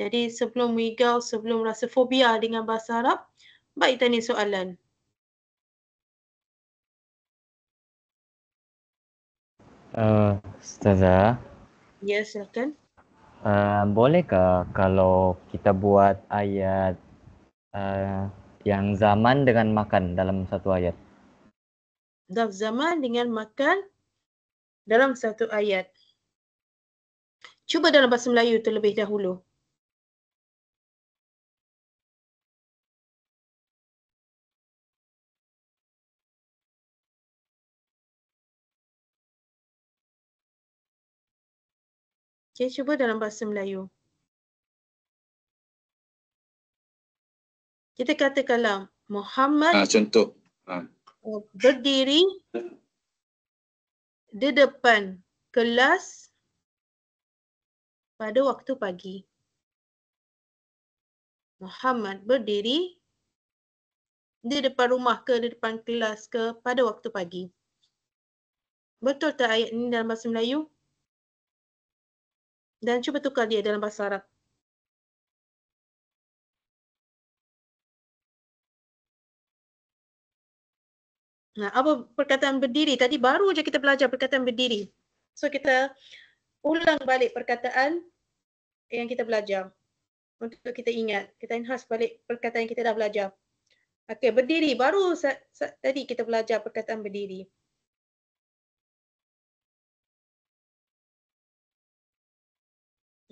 Jadi sebelum migau, sebelum rasa fobia dengan bahasa Arab, baik tanya soalan. Uh, Ustazah, Ya, silakan. uh, bolehkah kalau kita buat ayat uh, yang zaman dengan makan dalam satu ayat? Zarf zaman dengan makan dalam satu ayat. Cuba dalam bahasa Melayu terlebih dahulu. Okay, cuba dalam bahasa Melayu. Kita katakanlah Muhammad Ah, contoh. Uh, berdiri di depan kelas pada waktu pagi. Muhammad berdiri di depan rumah ke di depan kelas ke pada waktu pagi. Betul tak ayat ini dalam bahasa Melayu? Dan cuba tukar dia dalam bahasa Arab. Nah, apa perkataan berdiri? Tadi baru je kita belajar perkataan berdiri. So kita ulang balik perkataan yang kita belajar. Untuk kita ingat, kita enhance balik perkataan yang kita dah belajar. Okey, berdiri. Baru sa- sa- tadi kita belajar perkataan berdiri.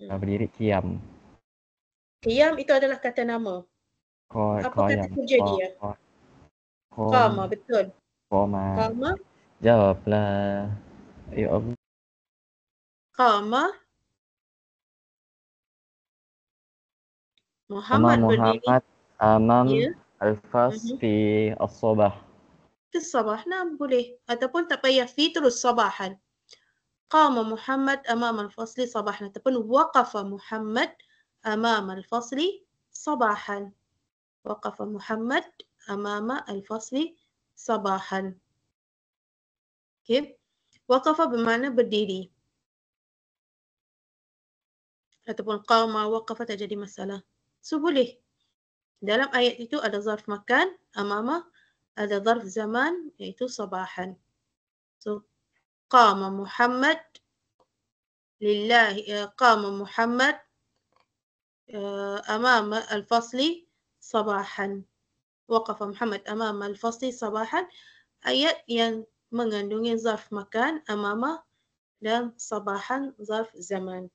Berdiri kiam. Qiyam itu adalah kata nama. Ko Apa koyam. kata kerja Ko dia? ko Qama, kom betul. Koma. Qama, Jawablah. Ya Allah. qama. Qama Muhammad berdiri Muhammad amam ya al-fas Mhm. fi as-sabah. fi sabah. Nah, boleh. Ataupun tak payah fi terus sabahan. Qama Muhammad amam al-fasli sabahan. Ataupun waqafa Muhammad amam al-fasli sabahan. Waqafa Muhammad amam al-fasli sabahan. Okay. Waqafa bermakna berdiri. Ataupun qama waqafa tak jadi masalah. So boleh. Dalam ayat itu ada zarf makan, amama, ada zarf zaman iaitu sabahan. So qama Muhammad lillahi uh, qama Muhammad uh, amama al-fasli sabahan. Waqafa Muhammad amama al-fasli sabahan ayat yang mengandungi zarf makan amama dan sabahan zarf zaman.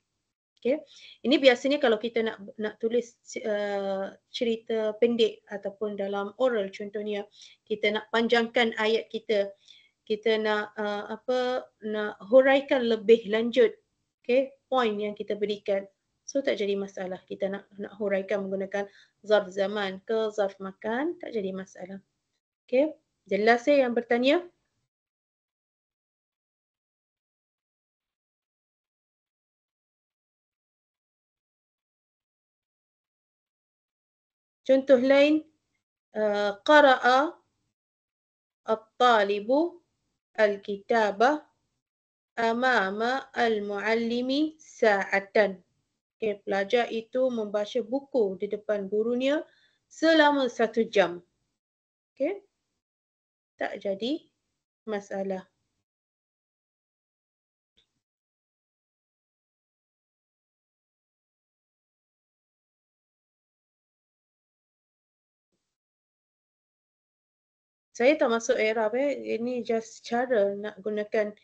Okay. Ini biasanya kalau kita nak nak tulis uh, cerita pendek ataupun dalam oral contohnya kita nak panjangkan ayat kita kita nak uh, apa nak huraikan lebih lanjut okay point yang kita berikan so tak jadi masalah. Kita nak nak huraikan menggunakan zarf zaman ke zarf makan tak jadi masalah. Okay jelas ya yang bertanya? Contoh lain, uh, qara'a at-talibu al-kitaba amama al-muallimi sa'atan. Okay, pelajar itu membaca buku di depan gurunya selama satu jam. Okay. Tak jadi masalah. saya tak masuk Arab eh. Ini just cara nak gunakan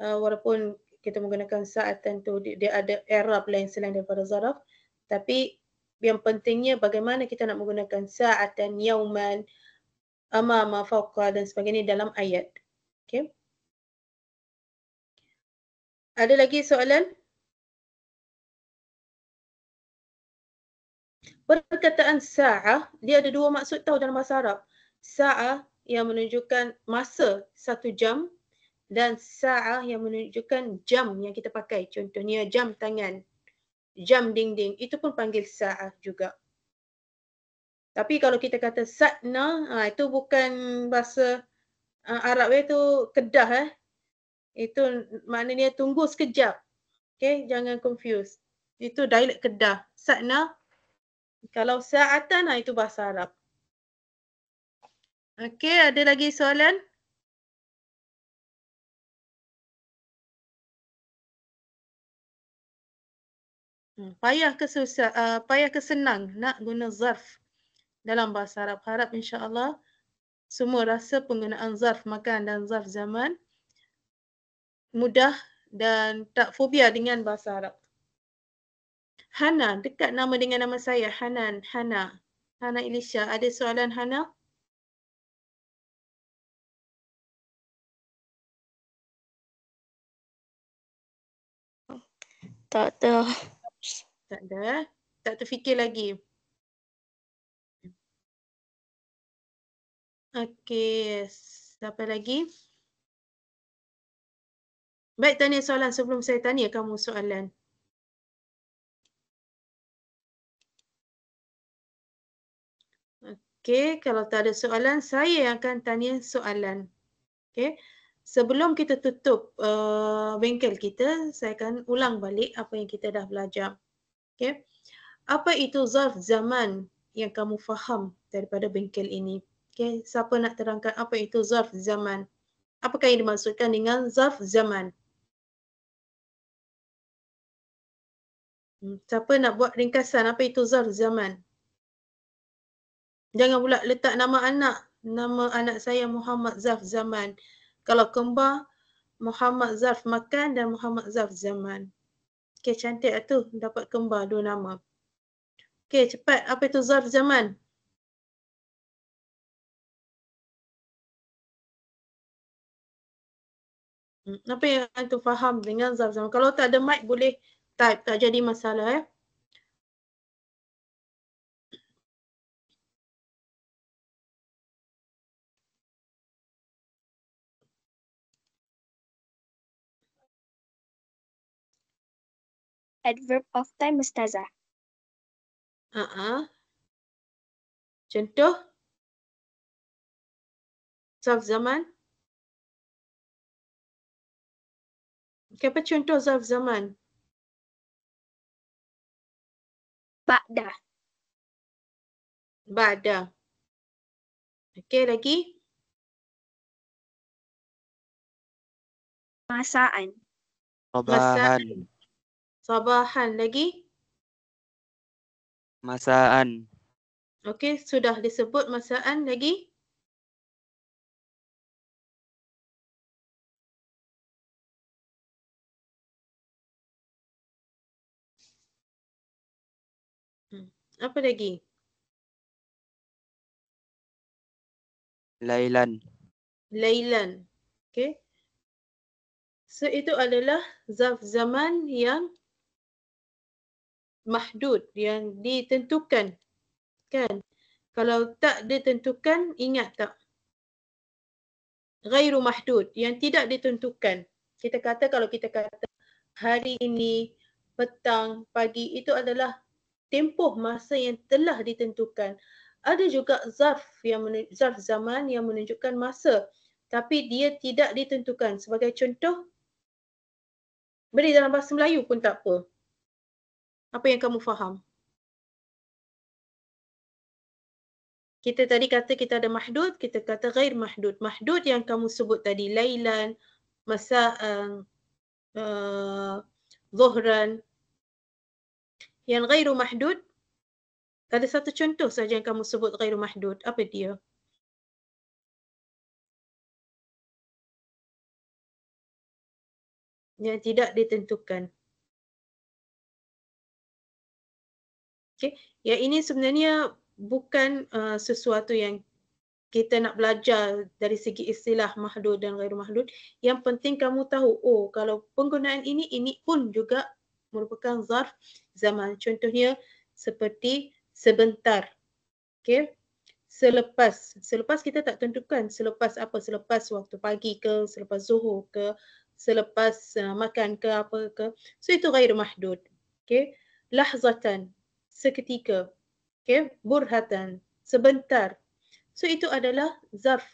uh, walaupun kita menggunakan saat tentu dia, dia ada Arab lain selain daripada zaraf. Tapi yang pentingnya bagaimana kita nak menggunakan saat dan yauman, amama, fauqa dan sebagainya dalam ayat. Okay. Ada lagi soalan? Perkataan sa'ah, dia ada dua maksud tahu dalam bahasa Arab. Sa'ah yang menunjukkan masa satu jam dan sa'ah yang menunjukkan jam yang kita pakai. Contohnya jam tangan, jam dinding, itu pun panggil sa'ah juga. Tapi kalau kita kata satna, ha, itu bukan bahasa uh, Arab itu kedah eh. Itu maknanya tunggu sekejap. Okay, jangan confuse. Itu dialek kedah. Satna, kalau sa'atan, ha, itu bahasa Arab. Okey, ada lagi soalan? Hmm, payah ke susah, uh, payah ke senang nak guna zarf dalam bahasa Arab. Harap insya-Allah semua rasa penggunaan zarf makan dan zarf zaman mudah dan tak fobia dengan bahasa Arab. Hana, dekat nama dengan nama saya, Hanan, Hana. Hana Ilisha, ada soalan Hana? Tak ada. Tak ada. Tak terfikir lagi. Okey, siapa lagi? Baik, tanya soalan sebelum saya tanya kamu soalan. Okey, kalau tak ada soalan, saya yang akan tanya soalan. Okey. Sebelum kita tutup uh, bengkel kita, saya akan ulang balik apa yang kita dah belajar. Okey. Apa itu zarf zaman yang kamu faham daripada bengkel ini? Okey, siapa nak terangkan apa itu zarf zaman? Apakah yang dimaksudkan dengan zarf zaman? Hmm, Siapa nak buat ringkasan apa itu zarf zaman? Jangan pula letak nama anak. Nama anak saya Muhammad Zarf Zaman. Kalau kembar, Muhammad Zarf Makan dan Muhammad Zarf Zaman. Okey, cantik lah tu. Dapat kembar dua nama. Okey, cepat. Apa itu zarf zaman? Hmm, Apa yang antum faham dengan zarf zaman? Kalau tak ada mic boleh type, tak jadi masalah eh. Adverb of time Ustazah. Uh-uh. Contoh zarf zaman. Okay, apa contoh zarf zaman? Ba'da. Ba'da. Okey, lagi? Masaan. Sobahan. Sabahan lagi? Masaan. Okey, sudah disebut masaan lagi? Hmm, Apa lagi? Lailan. Lailan. Okey. So itu adalah zarf zaman yang mahdud, yang ditentukan. Kan? Kalau tak ditentukan, ingat tak? Ghairu mahdud, yang tidak ditentukan. Kita kata kalau kita kata hari ini, petang, pagi itu adalah tempoh masa yang telah ditentukan. Ada juga zarf yang zarf zaman yang menunjukkan masa tapi dia tidak ditentukan. Sebagai contoh, beri dalam bahasa Melayu pun tak apa. Apa yang kamu faham? Kita tadi kata kita ada mahdud, kita kata ghair mahdud. Mahdud yang kamu sebut tadi, lailan, masaan, uh, zuhran. Yang ghairu mahdud, ada satu contoh saja yang kamu sebut ghairu mahdud. Apa dia? Yang tidak ditentukan. Okay. Yang ini sebenarnya bukan uh, sesuatu yang kita nak belajar dari segi istilah mahdud dan ghairu mahdud. Yang penting kamu tahu, oh kalau penggunaan ini, ini pun juga merupakan zarf zaman. Contohnya seperti sebentar. Okay. Selepas. Selepas kita tak tentukan selepas apa. Selepas waktu pagi ke, selepas zuhur ke, selepas uh, makan ke apa ke. So itu ghairu mahdud. Okay. Lahzatan. Seketika. Okay. Burhatan. Sebentar. So itu adalah zarf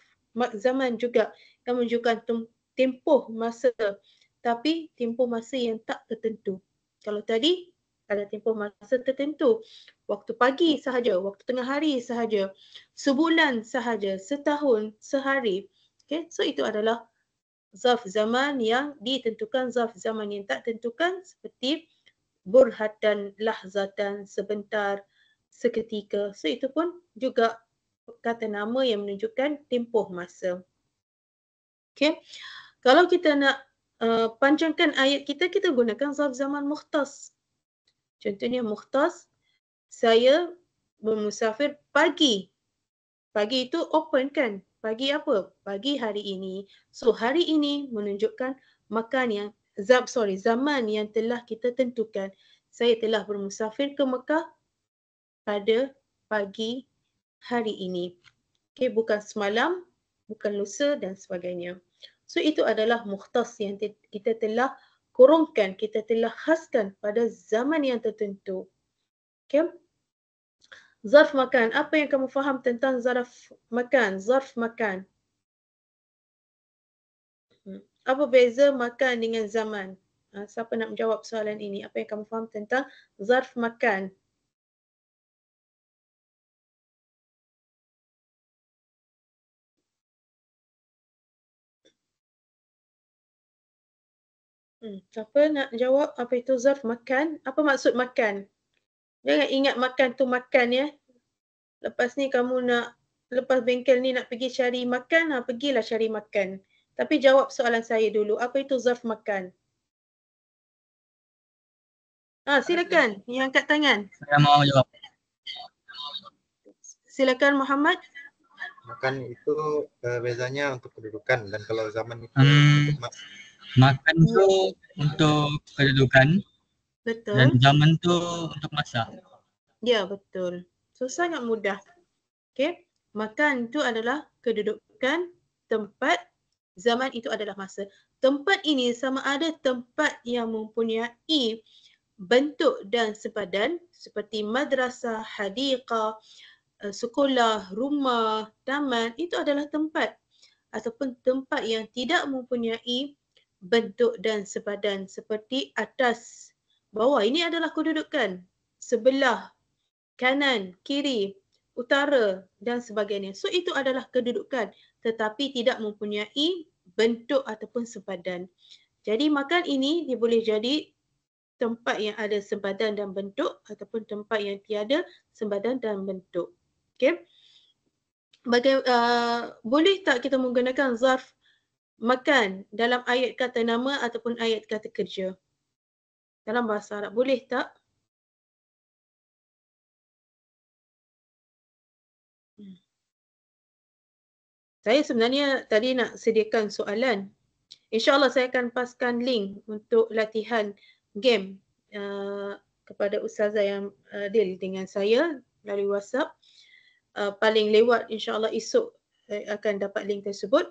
zaman juga yang menunjukkan tem- tempoh masa tapi tempoh masa yang tak tertentu. Kalau tadi ada tempoh masa tertentu. Waktu pagi sahaja, waktu tengah hari sahaja, sebulan sahaja, setahun, sehari. Okay, so itu adalah zarf zaman yang ditentukan, zarf zaman yang tak tentukan seperti burhatan, lahzatan, sebentar, seketika. So itu pun juga kata nama yang menunjukkan tempoh masa. Okay. Kalau kita nak uh, panjangkan ayat kita, kita gunakan zarf zaman mukhtas. Contohnya mukhtas, saya bermusafir pagi. Pagi itu open kan? Pagi apa? Pagi hari ini. So hari ini menunjukkan makan yang zab sorry zaman yang telah kita tentukan. Saya telah bermusafir ke Mekah pada pagi hari ini. Okay, bukan semalam, bukan lusa dan sebagainya. So itu adalah mukhtas yang kita telah kurungkan, kita telah khaskan pada zaman yang tertentu. Okay. Zarf makan. Apa yang kamu faham tentang zarf makan? Zarf makan. Apa beza makan dengan zaman? Ha, siapa nak menjawab soalan ini? Apa yang kamu faham tentang zarf makan? Hmm, siapa nak jawab apa itu zarf makan? Apa maksud makan? Jangan ingat makan tu makan ya. Lepas ni kamu nak lepas bengkel ni nak pergi cari makan, ha, pergilah cari makan. Tapi jawab soalan saya dulu. Apa itu zarf makan? Ah, silakan. Yang angkat tangan. Saya mau jawab. Silakan Muhammad. Makan itu uh, bezanya untuk kedudukan dan kalau zaman itu Hmm, untuk ma- makan tu untuk kedudukan Betul. dan zaman tu untuk masak. Ya, betul. So sangat mudah. Okey. Makan itu adalah kedudukan, tempat, zaman itu adalah masa. Tempat ini sama ada tempat yang mempunyai bentuk dan sepadan seperti madrasah, hadiqah, eh, sekolah, rumah, taman, itu adalah tempat ataupun tempat yang tidak mempunyai bentuk dan sepadan seperti atas, bawah. Ini adalah kedudukan. Sebelah, kanan, kiri, utara dan sebagainya. So itu adalah kedudukan tetapi tidak mempunyai bentuk ataupun sepadan. Jadi makan ini dia boleh jadi tempat yang ada sempadan dan bentuk ataupun tempat yang tiada sempadan dan bentuk. Okey. Baga- uh, boleh tak kita menggunakan zarf makan dalam ayat kata nama ataupun ayat kata kerja? Dalam bahasa Arab boleh tak? Saya sebenarnya tadi nak sediakan soalan. InsyaAllah saya akan paskan link untuk latihan game uh, kepada ustazah yang uh, deal dengan saya melalui WhatsApp. Uh, paling lewat insyaAllah esok saya akan dapat link tersebut.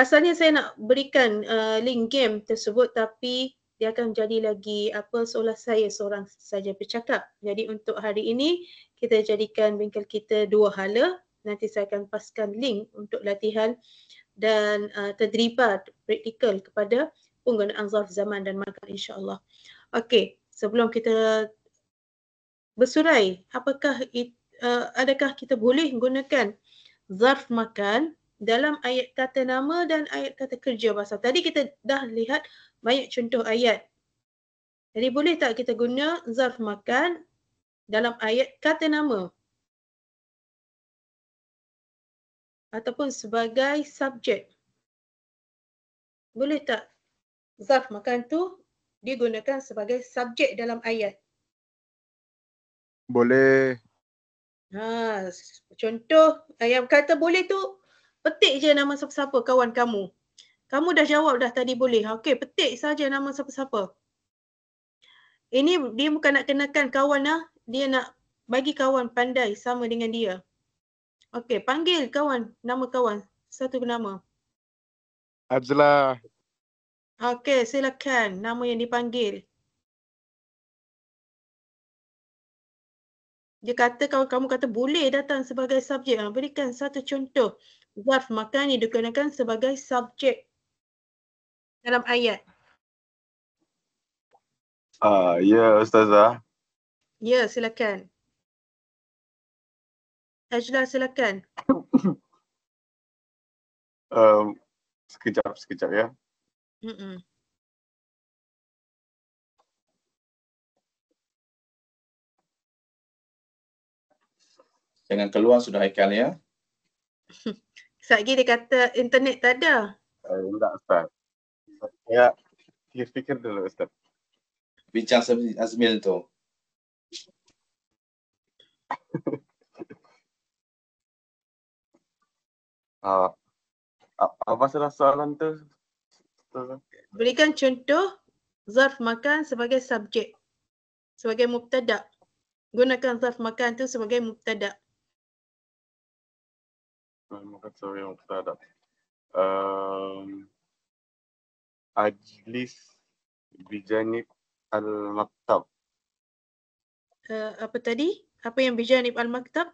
Asalnya saya nak berikan uh, link game tersebut tapi dia akan jadi lagi apa seolah saya seorang saja bercakap. Jadi untuk hari ini kita jadikan bengkel kita dua hala. Nanti saya akan paskan link untuk latihan dan uh, tadribat praktikal kepada penggunaan zarf zaman dan makan insyaAllah. Okey, sebelum kita bersurai, apakah it, uh, adakah kita boleh gunakan zarf makan dalam ayat kata nama dan ayat kata kerja bahasa. Tadi kita dah lihat banyak contoh ayat. Jadi boleh tak kita guna zarf makan dalam ayat kata nama? Ataupun sebagai subjek. Boleh tak zarf makan tu digunakan sebagai subjek dalam ayat? Boleh. Ha, contoh yang kata boleh tu petik je nama siapa-siapa kawan kamu. Kamu dah jawab dah tadi boleh. Okey, petik saja nama siapa-siapa. Ini dia bukan nak kenakan kawan lah. Dia nak bagi kawan pandai sama dengan dia. Okey, panggil kawan, nama kawan. Satu nama. Azlah. Okey, silakan nama yang dipanggil. Dia kata kalau kamu kata boleh datang sebagai subjek. Ha, berikan satu contoh. Zarf makan yang digunakan sebagai subjek dalam ayat. Ah, ya Ustazah. Ya, silakan. Ajla, silakan. Um, sekejap, sekejap ya. Mm-mm. Jangan keluar sudah Haikal ya. Sekejap lagi dia kata internet tak ada. Uh, enggak Ustaz. Ya, fikir-fikir dulu Ustaz. Bincang Azmil tu. Uh, apa salah soalan tu? Berikan contoh zarf makan sebagai subjek. Sebagai mubtada. Gunakan zarf makan tu sebagai mubtada. Makan sebagai mubtada. Um, ajlis bijanib al-maktab. Uh, apa tadi? Apa yang bijanib al-maktab?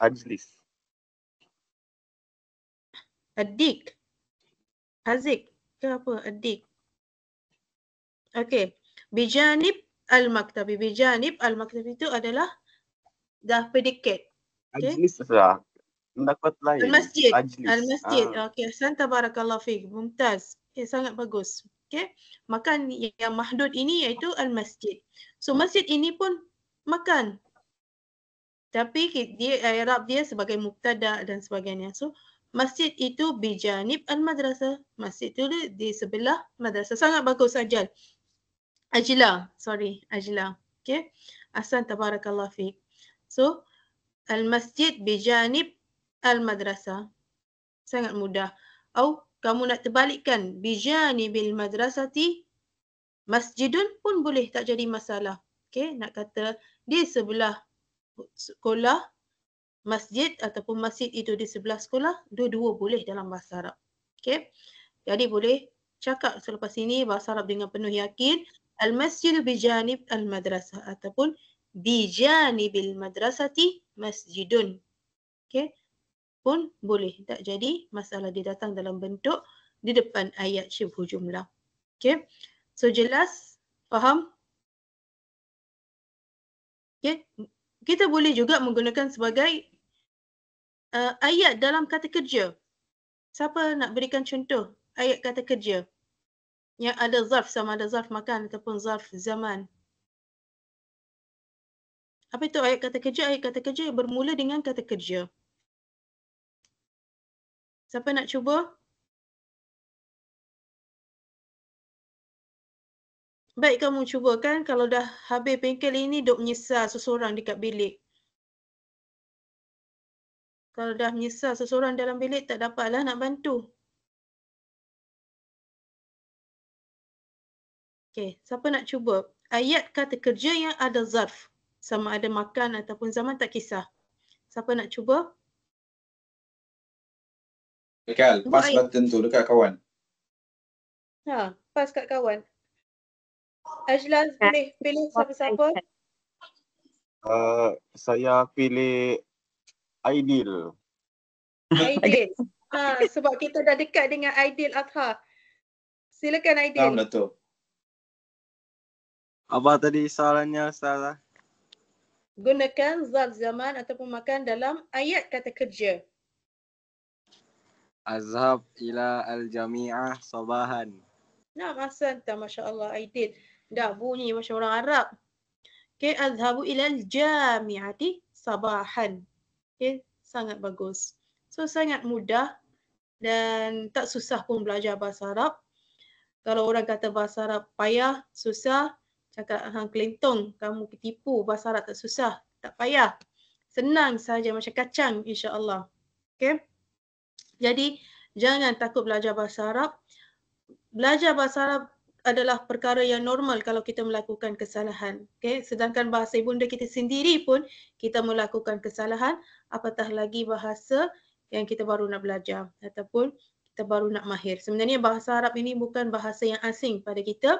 Ajlis. Adik. Hazik ke apa? Adik. Okey. Bijanib al-maktabi. Bijanib al-maktabi itu adalah dah predicate. Okay. Ajlis Ustazah. Pendapat lain. Al-masjid. Ajlis. Al-masjid. Ah. Okey. Ahsan tabarakallah fiq. Mumtaz. Okay, sangat bagus. Okey. Makan yang mahdud ini iaitu al-masjid. So masjid ini pun makan. Tapi dia Arab dia sebagai mubtada dan sebagainya. So masjid itu bijanib al-madrasah. Masjid itu di- sebelah madrasah. Sangat bagus Ajal. Ajla, sorry, Ajla. Okay. Ahsan tabarakallah fiq. So al-masjid bijanib al-madrasah. Sangat mudah. Atau kamu nak terbalikkan bijanibil madrasati masjidun pun boleh tak jadi masalah. Okey, nak kata di sebelah sekolah masjid ataupun masjid itu di sebelah sekolah, dua-dua boleh dalam bahasa Arab. Okey. Jadi boleh cakap selepas ini bahasa Arab dengan penuh yakin al-masjidu bijanib al-madrasah ataupun bijanibil madrasati masjidun. Okey. Pun boleh tak jadi masalah dia datang dalam bentuk di depan ayat syibhu jumlah. Okey. So jelas? Faham? Okay. Kita boleh juga menggunakan sebagai uh, ayat dalam kata kerja. Siapa nak berikan contoh ayat kata kerja yang ada zarf sama ada zarf makan ataupun zarf zaman. Apa itu ayat kata kerja? Ayat kata kerja bermula dengan kata kerja. Siapa nak cuba? Baik kamu cuba kan kalau dah habis bengkel ini duk menyesal seseorang dekat bilik. Kalau dah menyesal seseorang dalam bilik tak dapatlah nak bantu. Okey, siapa nak cuba? Ayat kata kerja yang ada zarf. Sama ada makan ataupun zaman tak kisah. Siapa nak cuba? Buat pas button tu dekat kawan. Ha, pas kat kawan. Ajlan boleh pilih siapa-siapa? Uh, saya pilih Aidil. Aidil. Ha, sebab kita dah dekat dengan Aidil Adha. Silakan Aidil. Faham Dato'? Apa tadi soalannya Ustazah? Gunakan zarf zaman ataupun makan dalam ayat kata kerja. Azhab ila al-jami'ah sabahan. Nah, ahsanta Masya Allah Aidil. Dah bunyi macam orang Arab. Okay, azhabu ilal jami'ati sabahan. Okay, sangat bagus. So, sangat mudah dan tak susah pun belajar bahasa Arab. Kalau orang kata bahasa Arab payah, susah, cakap hang kelentong, kamu ketipu, bahasa Arab tak susah, tak payah. Senang saja macam kacang insya-Allah. Okay? Jadi, jangan takut belajar bahasa Arab. Belajar bahasa Arab adalah perkara yang normal kalau kita melakukan kesalahan. Okay? Sedangkan bahasa ibunda kita sendiri pun kita melakukan kesalahan, apatah lagi bahasa yang kita baru nak belajar ataupun kita baru nak mahir. Sebenarnya bahasa Arab ini bukan bahasa yang asing pada kita.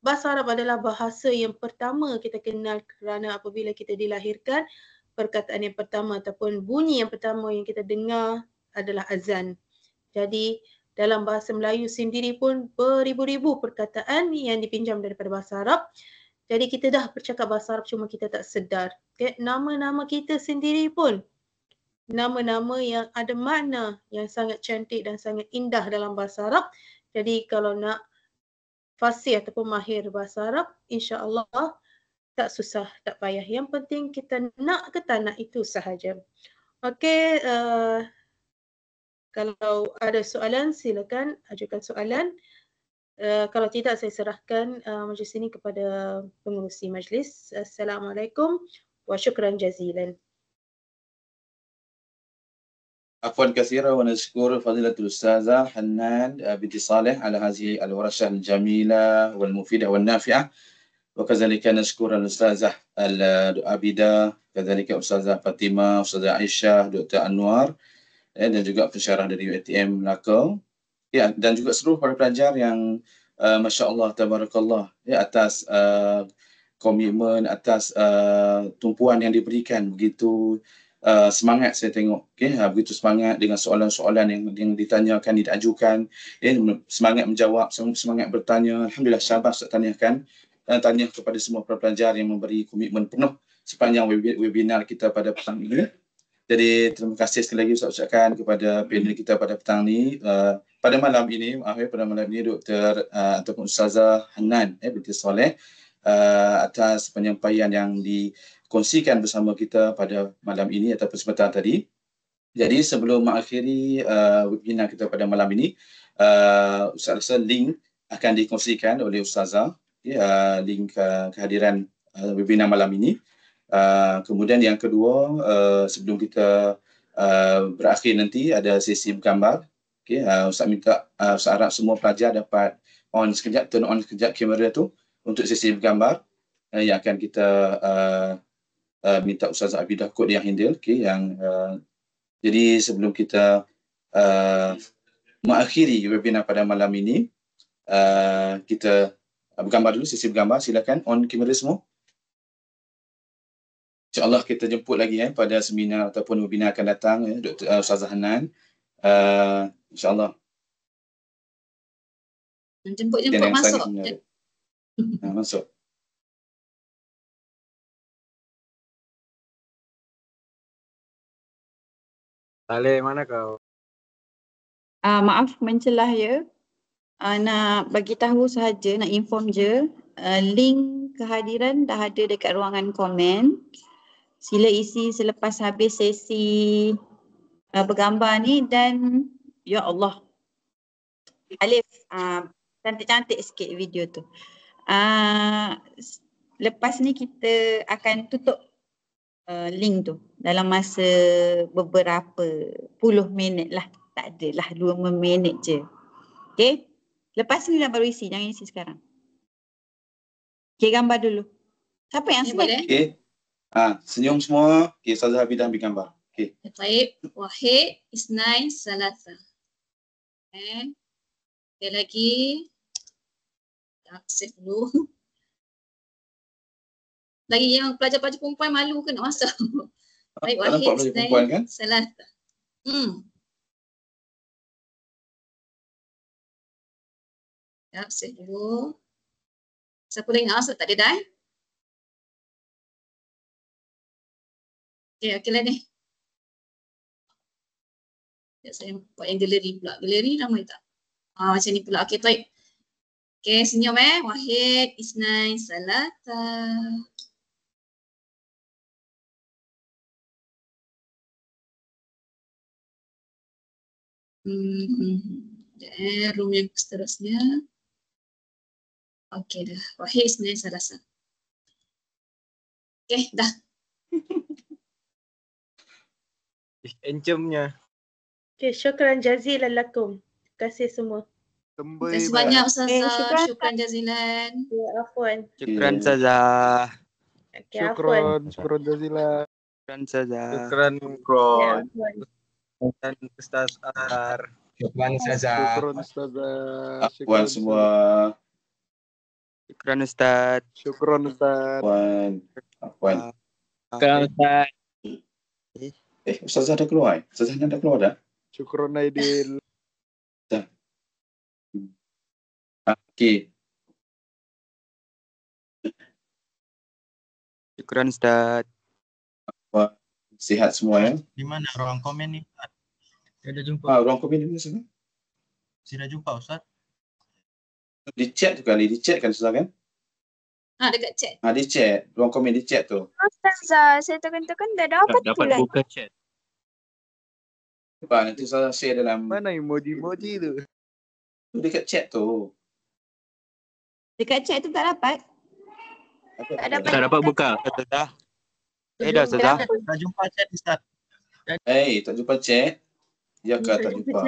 Bahasa Arab adalah bahasa yang pertama kita kenal kerana apabila kita dilahirkan, perkataan yang pertama ataupun bunyi yang pertama yang kita dengar adalah azan. Jadi dalam bahasa Melayu sendiri pun beribu-ribu perkataan yang dipinjam daripada bahasa Arab. Jadi kita dah bercakap bahasa Arab cuma kita tak sedar. Okay? Nama-nama kita sendiri pun nama-nama yang ada makna yang sangat cantik dan sangat indah dalam bahasa Arab. Jadi kalau nak fasih ataupun mahir bahasa Arab, insya-Allah tak susah, tak payah. Yang penting kita nak ke tak nak itu sahaja. Okey, uh, kalau ada soalan silakan ajukan soalan. Uh, kalau tidak saya serahkan uh, majlis ini kepada pengurusi majlis. Assalamualaikum wa syukran jazilan. عفوا كثيرا ونشكر فضيلة الأستاذة حنان بنت صالح على هذه الورشة الجميلة والمفيدة والنافعة وكذلك نشكر الأستاذة العابدة كذلك أستاذة فاطمة أستاذة عائشة دكتور أنوار eh, dan juga pensyarah dari UiTM Melaka. Ya, dan juga seluruh para pelajar yang uh, Masya Allah, Tabarakallah ya, atas uh, komitmen, atas uh, tumpuan yang diberikan. Begitu uh, semangat saya tengok okay? uh, begitu semangat dengan soalan-soalan yang, yang ditanyakan, diajukan. Ya, semangat menjawab, semangat bertanya. Alhamdulillah syabas saya tanyakan dan tanya kepada semua pelajar yang memberi komitmen penuh sepanjang webinar kita pada petang ini jadi terima kasih sekali lagi saya ucapkan kepada panel kita pada petang ni. Uh, pada malam ini, maaf ya, pada malam ini Dr. Uh, ataupun Ustazah Hanan eh, binti Soleh uh, atas penyampaian yang dikongsikan bersama kita pada malam ini ataupun sebentar tadi. Jadi sebelum mengakhiri uh, webinar kita pada malam ini, uh, Ustaz link akan dikongsikan oleh Ustazah, ya, link uh, kehadiran uh, webinar malam ini Uh, kemudian yang kedua, uh, sebelum kita uh, berakhir nanti ada sesi bergambar. Okay, uh, Ustaz minta uh, Ustaz harap semua pelajar dapat on sekejap, turn on sekejap kamera tu untuk sesi bergambar uh, yang akan kita uh, uh, minta Ustaz Abidah kod yang handle. Okay, yang uh, jadi sebelum kita uh, mengakhiri webinar pada malam ini, uh, kita bergambar dulu, sesi bergambar. Silakan on kamera semua. InsyaAllah kita jemput lagi eh, pada seminar ataupun webinar akan datang eh, Dr. Uh, Ustazah Hanan. Uh, InsyaAllah. Jemput-jemput masuk. Ha, masuk. Saleh, mana kau? Uh, maaf mencelah ya. Uh, nak bagi tahu sahaja, nak inform je. Uh, link kehadiran dah ada dekat ruangan komen. Sila isi selepas habis sesi uh, bergambar ni dan ya Allah. Alif, uh, cantik-cantik sikit video tu. Uh, lepas ni kita akan tutup uh, link tu dalam masa beberapa puluh minit lah. Tak adalah dua minit je. Okay. Lepas ni lah baru isi. Jangan isi sekarang. Okay, gambar dulu. Siapa yang Ni snap? boleh? Okay. Ha, senyum semua. Okay, Ustazah Abidah ambil gambar. Okay. Baik, wahid, isnain, salasa. Eh. Sekali lagi. Tak save dulu. Lagi yang pelajar-pelajar perempuan malu ke nak masuk. Baik, Tak nampak wahid, pelajar perempuan kan? isnain, salasa. Hmm. Ya, save dulu. Siapa lagi nak masuk? Tak ada dah eh? Okay, okey lah ni. Sekejap saya buat yang galeri pula. Galeri ramai tak? Ah, macam ni pula. Okey, baik. Okey, senyum eh. Wahid, Isnain, Salata. Hmm, dan room yang seterusnya. Okey dah. Wahid, Isnain, Salasa. Okey, dah. Encemnya. Okay, syukran jazilan lakum. Terima kasih semua. Terima kasih banyak Eh, Ustazah. syukran. Syukran jazilan. Ya, afwan. Syukran Ustazah. Okay, afwan. Syukron jazilan. Syukran Ustazah. Syukran. Ya, afwan. Dan Ustaz Azhar. Syukran Ustazah. Syukron Ustazah. Afwan semua. Syukran Ustaz. Syukron Ustaz. Afwan. Afwan. Syukran Ustaz. Eh, Ustazah dah keluar eh? Ustazah dah keluar dah? Syukron Aidil. Dah. Ah, Okey. Syukran Ustaz. Wah, Sihat semua ya. Di mana ruang komen ni? Saya dah jumpa. Ah, ruang komen di mana sana? Saya dah jumpa Ustaz. Di chat tu kali, di chat kan Ustazah kan? Ha, dekat chat. Ah, di chat. Ruang komen di chat tu. Ustazah, saya tekan-tekan dah dapat dapat pula. buka chat. Nampak nanti Ustazah share dalam Mana emoji-emoji tu? tu dekat chat tu. Dekat chat tu tak dapat? Tak dapat. Tak dapat buka. Ustazah. Eh dah Ustazah. Dah jumpa chat Ustaz. Eh, tak jumpa chat. Ya ke tak jumpa?